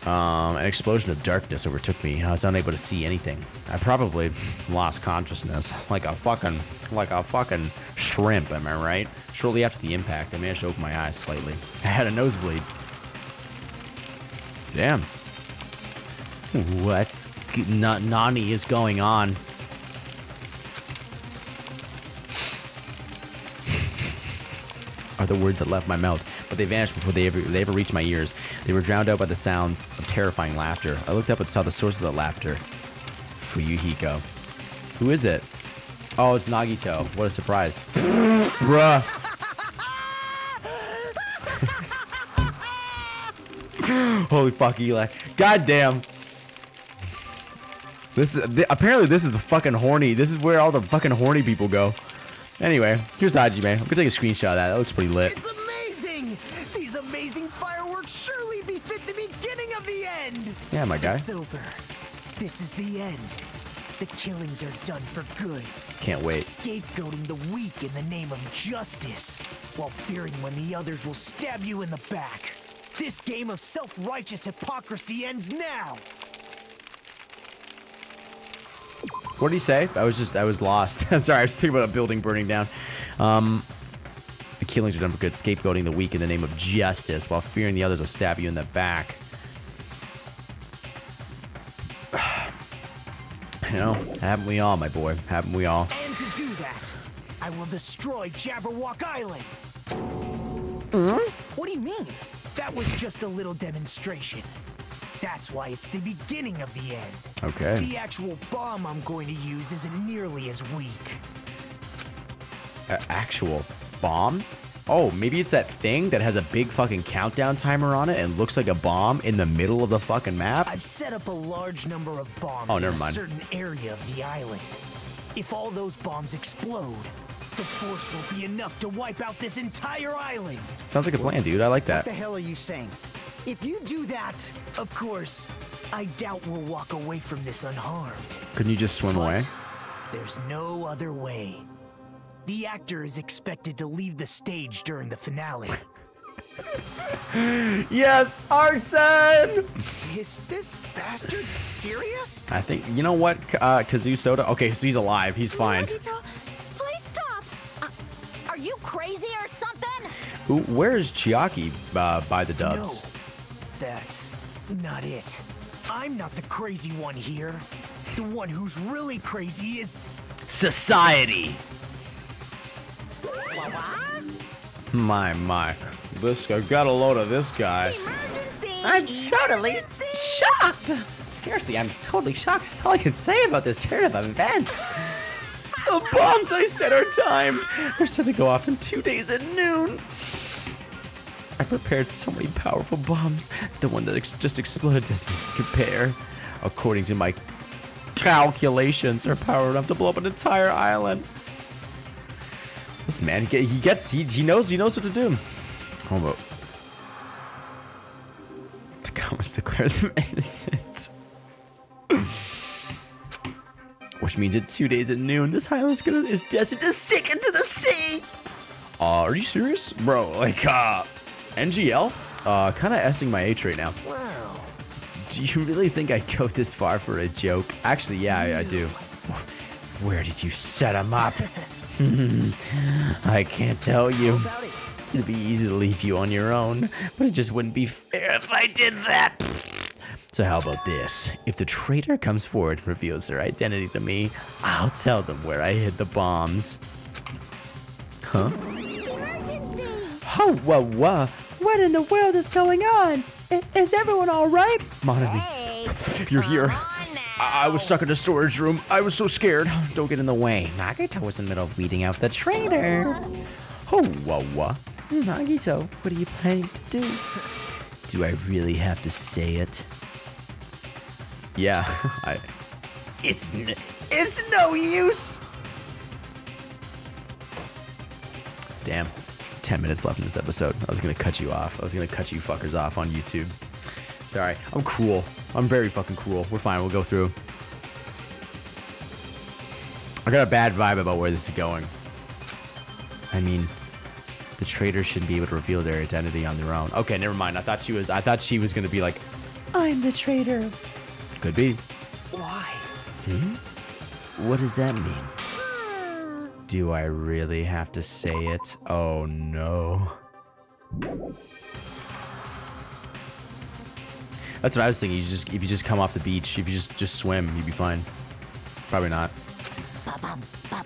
Um, an explosion of darkness overtook me. I was unable to see anything. I probably lost consciousness, like a fucking, like a fucking shrimp. Am I right? Shortly after the impact, I managed to open my eyes slightly. I had a nosebleed. Damn. What's nani is going on? The words that left my mouth, but they vanished before they ever, they ever reached my ears. They were drowned out by the sounds of terrifying laughter. I looked up and saw the source of the laughter. Fuyuhiko. Who is it? Oh, it's Nagito. What a surprise. Bruh. Holy fuck, Eli. God damn. This is th- apparently this is a fucking horny. This is where all the fucking horny people go. Anyway, here's Hajime. I'm gonna take a screenshot of that. That looks pretty lit. It's amazing! These amazing fireworks surely befit the beginning of the end! Yeah, my guy. It's over. This is the end. The killings are done for good. Can't wait. Scapegoating the weak in the name of justice, while fearing when the others will stab you in the back. This game of self-righteous hypocrisy ends now! What did he say? I was just, I was lost. I'm sorry, I was thinking about a building burning down. Um, the killings are done for good, scapegoating the weak in the name of justice, while fearing the others will stab you in the back. you know, haven't we all, my boy? Haven't we all? And to do that, I will destroy Jabberwock Island! Hmm? What do you mean? That was just a little demonstration. That's why it's the beginning of the end. Okay. The actual bomb I'm going to use isn't nearly as weak. A actual bomb? Oh, maybe it's that thing that has a big fucking countdown timer on it and looks like a bomb in the middle of the fucking map? I've set up a large number of bombs Oh, in a mind. certain area of the island. If all those bombs explode, the force will be enough to wipe out this entire island. Sounds like a plan, dude. I like that. What the hell are you saying? If you do that, of course, I doubt we'll walk away from this unharmed. Couldn't you just swim But away? There's no other way. The actor is expected to leave the stage during the finale. Yes, arson! is this bastard serious? I think, you know what, uh, Kazoo Soda? Okay, so he's alive. He's fine. Nagito, please stop. Uh, are you crazy or something? Ooh, where is Chiaki uh, by the dubs? No, that's not it. I'm not the crazy one here. The one who's really crazy is Society! My, my. This guy got a load of this guy. Emergency! I'm totally Emergency! shocked. Seriously, I'm totally shocked. That's all I can say about this turn of events. The bombs I said are timed. They're set to go off in two days at noon. I prepared so many powerful bombs. The one that ex- just exploded doesn't compare. According to my calculations, are power enough to blow up an entire island. This man, he, gets, he, he knows, he knows what to do. Hold up. The comments declare them innocent. Which means in two days at noon, this island's gonna is destined to sink into the sea. Uh, are you serious, bro? Like, uh, NGL, uh, kind of essing my H right now. wow. Do you really think I'd go this far for a joke? Actually, yeah, I, I do. Where did you set him up? I can't tell you. It. It'd be easy to leave you on your own, but it just wouldn't be fair if I did that. So how about this? If the traitor comes forward and reveals their identity to me, I'll tell them where I hid the bombs. Huh? Emergency! Oh, whoa, whoa. What in the world is going on? I- is everyone all right? Monomi, Hey! you're here. come on now. I-, I was stuck in the storage room. I was so scared. Don't get in the way. Nagito was in the middle of weeding out the traitor. Oh, whoa, whoa. Nagito, what are you planning to do? Do I really have to say it? Yeah, I. It's n- it's no use. Damn. 10 minutes left in this episode. I was gonna cut you off. I was gonna cut you fuckers off on YouTube. Sorry. I'm cruel. I'm very fucking cruel. We're fine. We'll go through. I got a bad vibe about where this is going. I mean, the traitors shouldn't be able to reveal their identity on their own. Okay, never mind. I thought she was. I thought she was gonna be like, I'm the traitor. Could be. Why? Hmm? What does that mean? Do I really have to say it? Oh no. That's what I was thinking. You just if you just come off the beach, if you just just swim, you'd be fine. Probably not.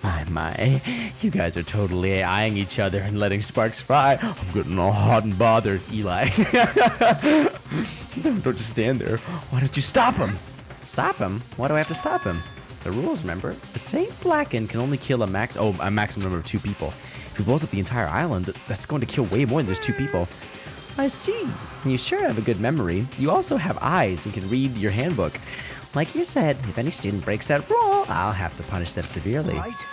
My my, you guys are totally eyeing each other and letting sparks fly. I'm getting all hot and bothered, Eli. don't, don't just stand there. Why don't you stop him? Stop him? Why do I have to stop him? The rules, remember? The same Blacken can only kill a max oh a maximum number of two people. If you blow up the entire island, that's going to kill way more than just two people. I see. You sure have a good memory. You also have eyes and can read your handbook. Like you said, if any student breaks that rule, I'll have to punish them severely. Right?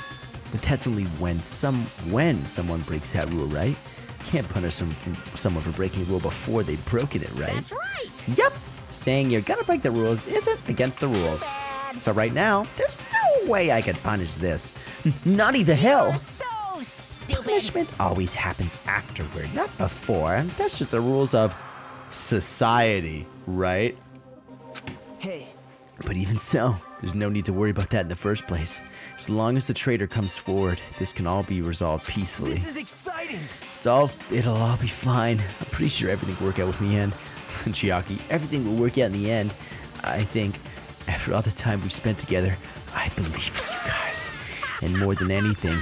But that's only when some when someone breaks that rule, right? Can't punish some, someone for breaking a rule before they've broken it, right? That's right. Yep. Saying you're gonna break the rules isn't against the rules. So right now, there's no way I could punish this. Naughty the hell. So. Punishment always happens afterward, not before. That's just the rules of society, right? Hey, But even so, there's no need to worry about that in the first place. As long as the traitor comes forward, this can all be resolved peacefully. this is exciting. It's all, it'll all be fine. I'm pretty sure everything will work out with me and Chiaki. Everything will work out in the end. I think after all the time we've spent together, I believe in you guys. And more than anything,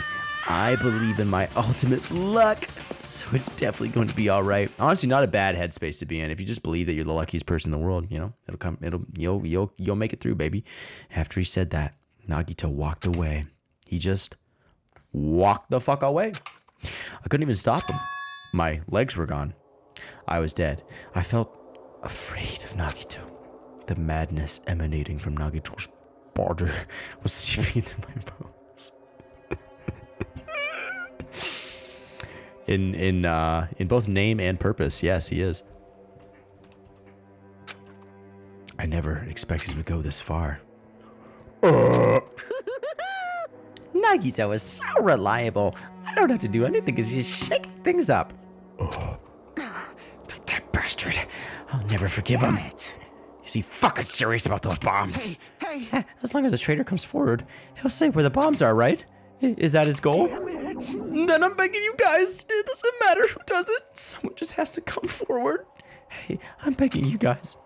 I believe in my ultimate luck. So it's definitely going to be all right. Honestly, not a bad headspace to be in. If you just believe that you're the luckiest person in the world, you know, it'll come. It'll you'll you'll you'll make it through, baby. After he said that, Nagito walked away. He just walked the fuck away. I couldn't even stop him. My legs were gone. I was dead. I felt afraid of Nagito. The madness emanating from Nagito's body was seeping into my bones. in in uh, in both name and purpose, yes, he is. I never expected to go this far. Nagito is so reliable. I don't have to do anything because he's shaking things up. Oh, that bastard. I'll never forgive him. Is he fucking serious about those bombs? Hey, hey, Eh, As long as the traitor comes forward, he'll say where the bombs are, right? Is that his goal? damn it. Then I'm begging you guys. It doesn't matter who does it. Someone just has to come forward. Hey, I'm begging you guys.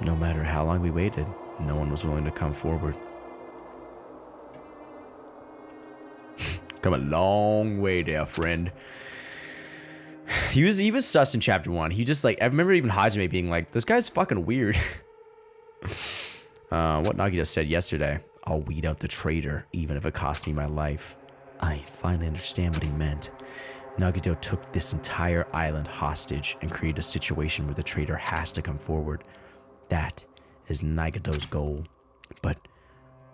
No matter how long we waited, no one was willing to come forward. come a long way there, friend. He was he was sus in chapter one. He just like I remember even Hajime being like, "This guy's fucking weird." uh, what Nagito said yesterday. I'll weed out the traitor, even if it costs me my life. I finally understand what he meant. Nagito took this entire island hostage and created a situation where the traitor has to come forward. That is Nagito's goal. But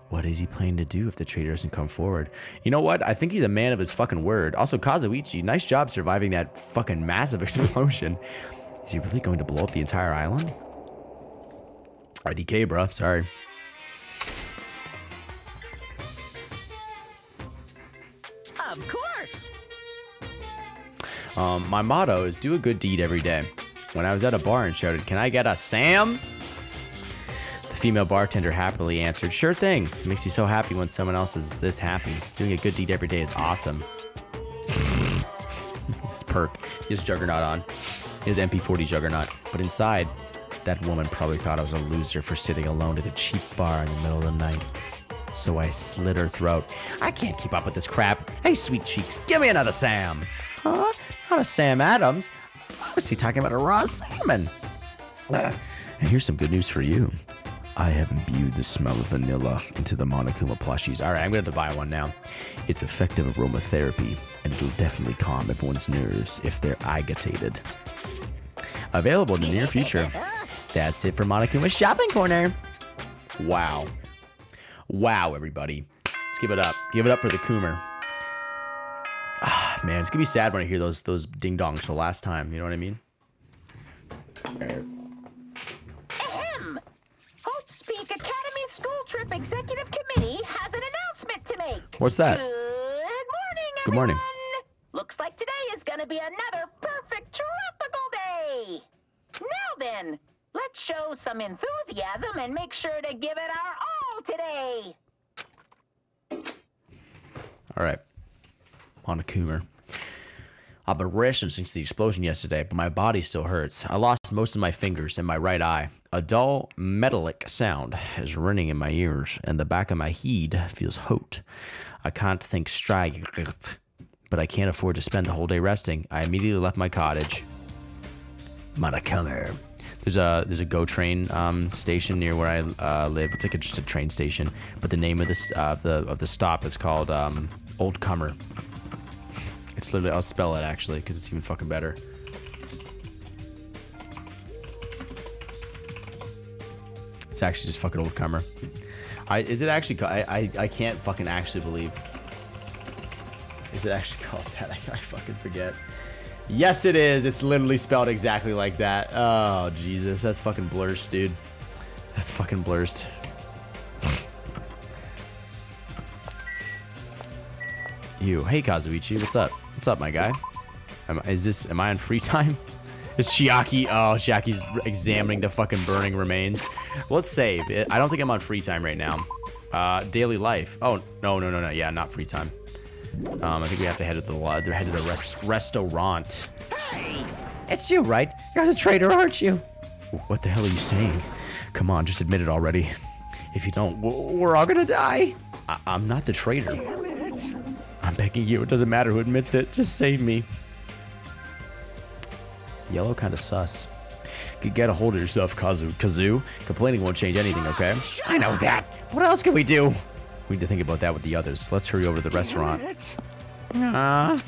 what is he planning to do if the traitor doesn't come forward? You know what? I think he's a man of his fucking word. Also, Kazuichi, nice job surviving that fucking massive explosion. Is he really going to blow up the entire island? IDK, bruh. Sorry. Of course. Um, my motto is do a good deed every day. When I was at a bar and shouted, Can I get a Sam? The female bartender happily answered, Sure thing. It makes you so happy when someone else is this happy. Doing a good deed every day is awesome. His perk. Has Juggernaut on. His MP40 Juggernaut. But inside, that woman probably thought I was a loser for sitting alone at a cheap bar in the middle of the night. So I slit her throat. I can't keep up with this crap. Hey, sweet cheeks, give me another Sam. Huh? Not a Sam Adams. Was he talking about a raw salmon? And here's some good news for you. I have imbued the smell of vanilla into the Monokuma plushies. All right, I'm going to buy one now. It's effective aromatherapy, and it'll definitely calm everyone's nerves if they're agitated. Available in the near future. That's it for Monokuma's shopping corner. Wow. Wow, everybody. Let's give it up. Give it up for the Coomer. Ah, man, it's gonna be sad when I hear those those ding dongs the last time. You know what I mean? Trip Executive Committee has an announcement to make. What's that? Good morning, Good morning. everyone. Looks like today is gonna be another perfect tropical day. Now then, let's show some enthusiasm and make sure to give it our all today. All right. On a Coomer. I've been resting since the explosion yesterday, but my body still hurts. I lost most of my fingers and my right eye. A dull, metallic sound is ringing in my ears, and the back of my head feels hot. I can't think straight, but I can't afford to spend the whole day resting. I immediately left my cottage. Monokuma. There's a there's a GO train um, station near where I uh, live. It's like a, just a train station, but the name of this uh, the of the stop is called um, Old Cummer. It's literally I'll spell it actually because it's even fucking better. It's actually just fucking Old Cummer. I is it actually? I I, I can't fucking actually believe. Is it actually called that? I, I fucking forget. Yes, it is. It's literally spelled exactly like that. Oh, Jesus. That's fucking blurst, dude. That's fucking blurst. you. Hey, Kazuichi. What's up? What's up, my guy? Am, is this... Am I on free time? Is Chiaki... Oh, Chiaki's examining the fucking burning remains. Let's save. I don't think I'm on free time right now. Uh, daily life. Oh, no, no, no, no. Yeah, not free time. Um, I think we have to head to the lo- head to the res- restaurant. Hey, It's you, right? You're the traitor, aren't you? What the hell are you saying? Come on, just admit it already. If you don't, we're all gonna die. I- I'm not the traitor. Damn it. I'm begging you. It doesn't matter who admits it. Just save me. Yellow kind of sus. G- Get a hold of yourself, Kazu. Kazoo. Complaining won't change anything, okay? I know that. What else can we do? We need to think about that with the others. Let's hurry over to the restaurant. Ah.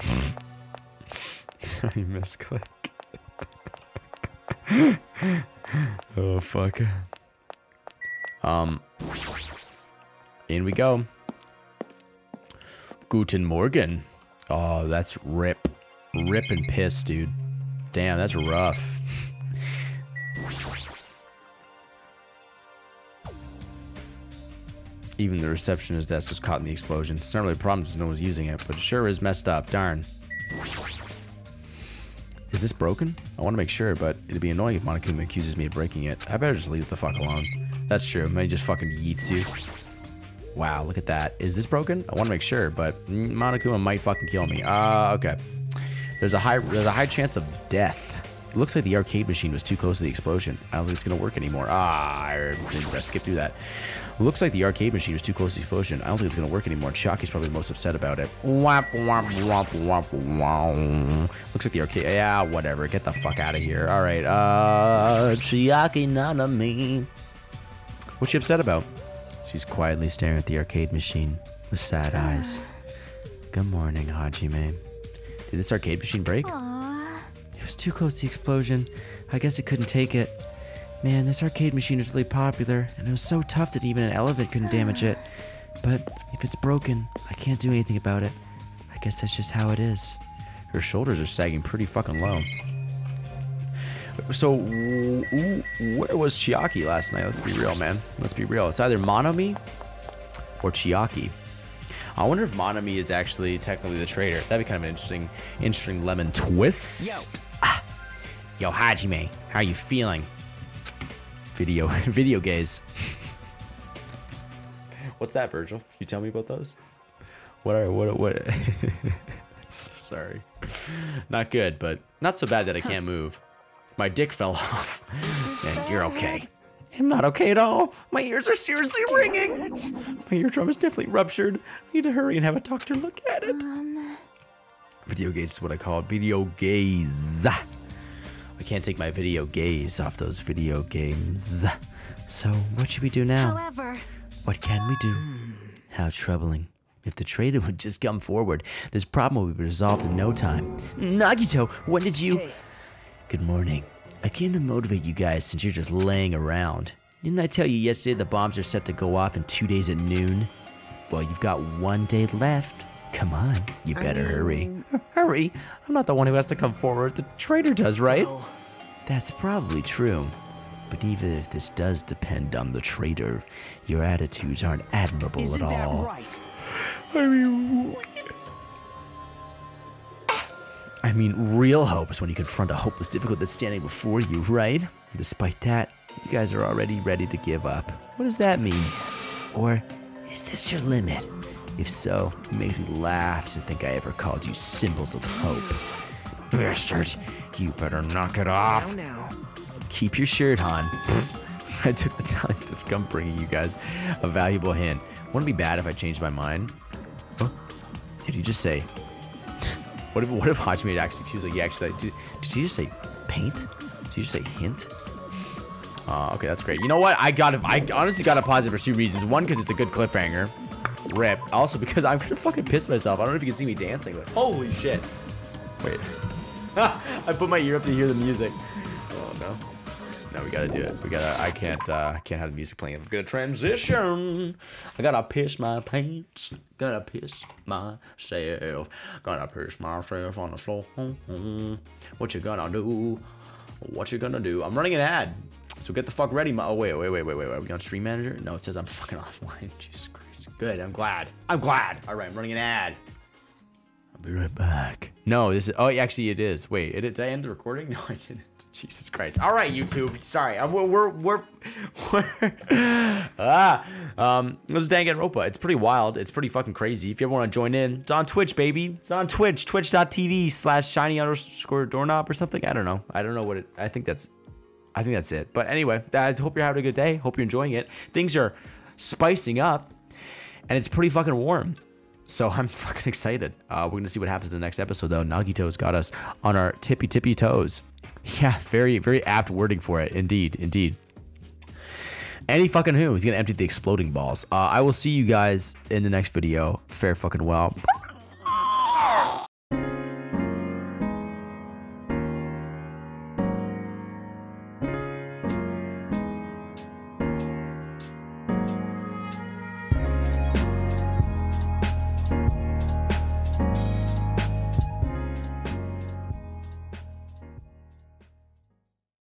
I misclick. oh fuck. Um. In we go. Guten Morgen. Oh, that's rip. Rip and piss, dude. Damn, that's rough. Even the receptionist desk was caught in the explosion. It's not really a problem since no one's using it, but it sure is messed up. Darn. Is this broken? I want to make sure, but it'd be annoying if Monokuma accuses me of breaking it. I better just leave it the fuck alone. That's true. Maybe just fucking yeets you. Wow, look at that. Is this broken? I want to make sure, but Monokuma might fucking kill me. Ah, uh, okay. There's a high there's a high chance of death. It looks like the arcade machine was too close to the explosion. I don't think it's gonna work anymore. Ah, I better skip through that. Looks like the arcade machine was too close to the explosion. I don't think it's gonna work anymore. Chucky's probably most upset about it. Womp, womp, womp, womp, womp. Looks like the arcade. Yeah, whatever. Get the fuck out of here. All right. Uh, Chiaki Nanami. What's she upset about? She's quietly staring at the arcade machine with sad ah. eyes. Good morning, Hajime. Did this arcade machine break? It was too close to the explosion. I guess it couldn't take it. Man, this arcade machine was really popular, and it was so tough that even an elephant couldn't damage it. But if it's broken, I can't do anything about it. I guess that's just how it is. Her shoulders are sagging pretty fucking low. So, w- w- where was Chiaki last night? Let's be real, man. Let's be real. It's either Monomi or Chiaki. I wonder if Monomi is actually technically the traitor. That'd be kind of an interesting, interesting lemon twist. Yo. Ah. Yo, Hajime, how are you feeling? Video, video gaze. What's that, Virgil? Can you tell me about those? What are what what? sorry, not good, but not so bad that I can't move. My dick fell off, and you're okay. I'm not okay at all. My ears are seriously ringing. My eardrum is definitely ruptured. I need to hurry and have a doctor look at it. Video gaze is what I call it. Video gaze. I can't take my video gaze off those video games. So, what should we do now? However, What can we do? How troubling. If the traitor would just come forward, this problem would be resolved in no time. Nagito, when did you. Good morning. I came to motivate you guys since you're just laying around. Didn't I tell you yesterday the bombs are set to go off in two days at noon? Well, you've got one day left. Come on, you better hurry. Hurry? I'm not the one who has to come forward. The traitor does, right? That's probably true. But even if this does depend on the traitor, your attitudes aren't admirable Isn't at that all. right? I mean, I mean, real hope is when you confront a hopeless difficulty that's standing before you, right? Despite that, you guys are already ready to give up. What does that mean? Or is this your limit? If so, it makes me laugh to think I ever called you symbols of hope. Bastard, you better knock it off. Now, now. Keep your shirt on. I took the time to come bringing you guys a valuable hint. Wouldn't it be bad if I changed my mind? Huh? Did he just say? What if what if Hajime actually she was like, yeah, actually, did, did you just say paint? Did you just say hint? Uh, okay, that's great. You know what? I got it. I honestly got a positive for two reasons. One, because it's a good cliffhanger. Rip. Also, because I'm gonna fucking piss myself. I don't know if you can see me dancing, but holy shit. Wait. I put my ear up to hear the music. Oh no. No, we gotta do it. We gotta. I can't. Uh, I can't have the music playing. I'm gonna transition. I gotta piss my pants. Gotta piss myself. Gotta piss myself on the floor. What you gonna do? What you gonna do? I'm running an ad. So get the fuck ready. My, oh wait, wait, wait, wait, wait. Are we on Stream Manager? No, it says I'm fucking offline. Jesus Christ. Good. I'm glad. I'm glad. All right, I'm running an ad. I'll be right back. No, this is. Oh, actually, it is. Wait, it, did I end the recording? No, I didn't. Jesus Christ. All right, YouTube. Sorry. We're, we're, we're, we're ah, um, this is Danganronpa. It's pretty wild. It's pretty fucking crazy. If you ever want to join in, it's on Twitch, baby. It's on Twitch, twitch.tv slash shiny underscore doorknob or something. I don't know. I don't know what it, I think that's, I think that's it. But anyway, I hope you're having a good day. Hope you're enjoying it. Things are spicing up and it's pretty fucking warm. So I'm fucking excited. Uh, we're gonna see what happens in the next episode, though. Nagito's got us on our tippy tippy toes. Yeah, very very apt wording for it. Indeed, indeed. Any fucking who? He's gonna empty the exploding balls. Uh, I will see you guys in the next video. Fair fucking well.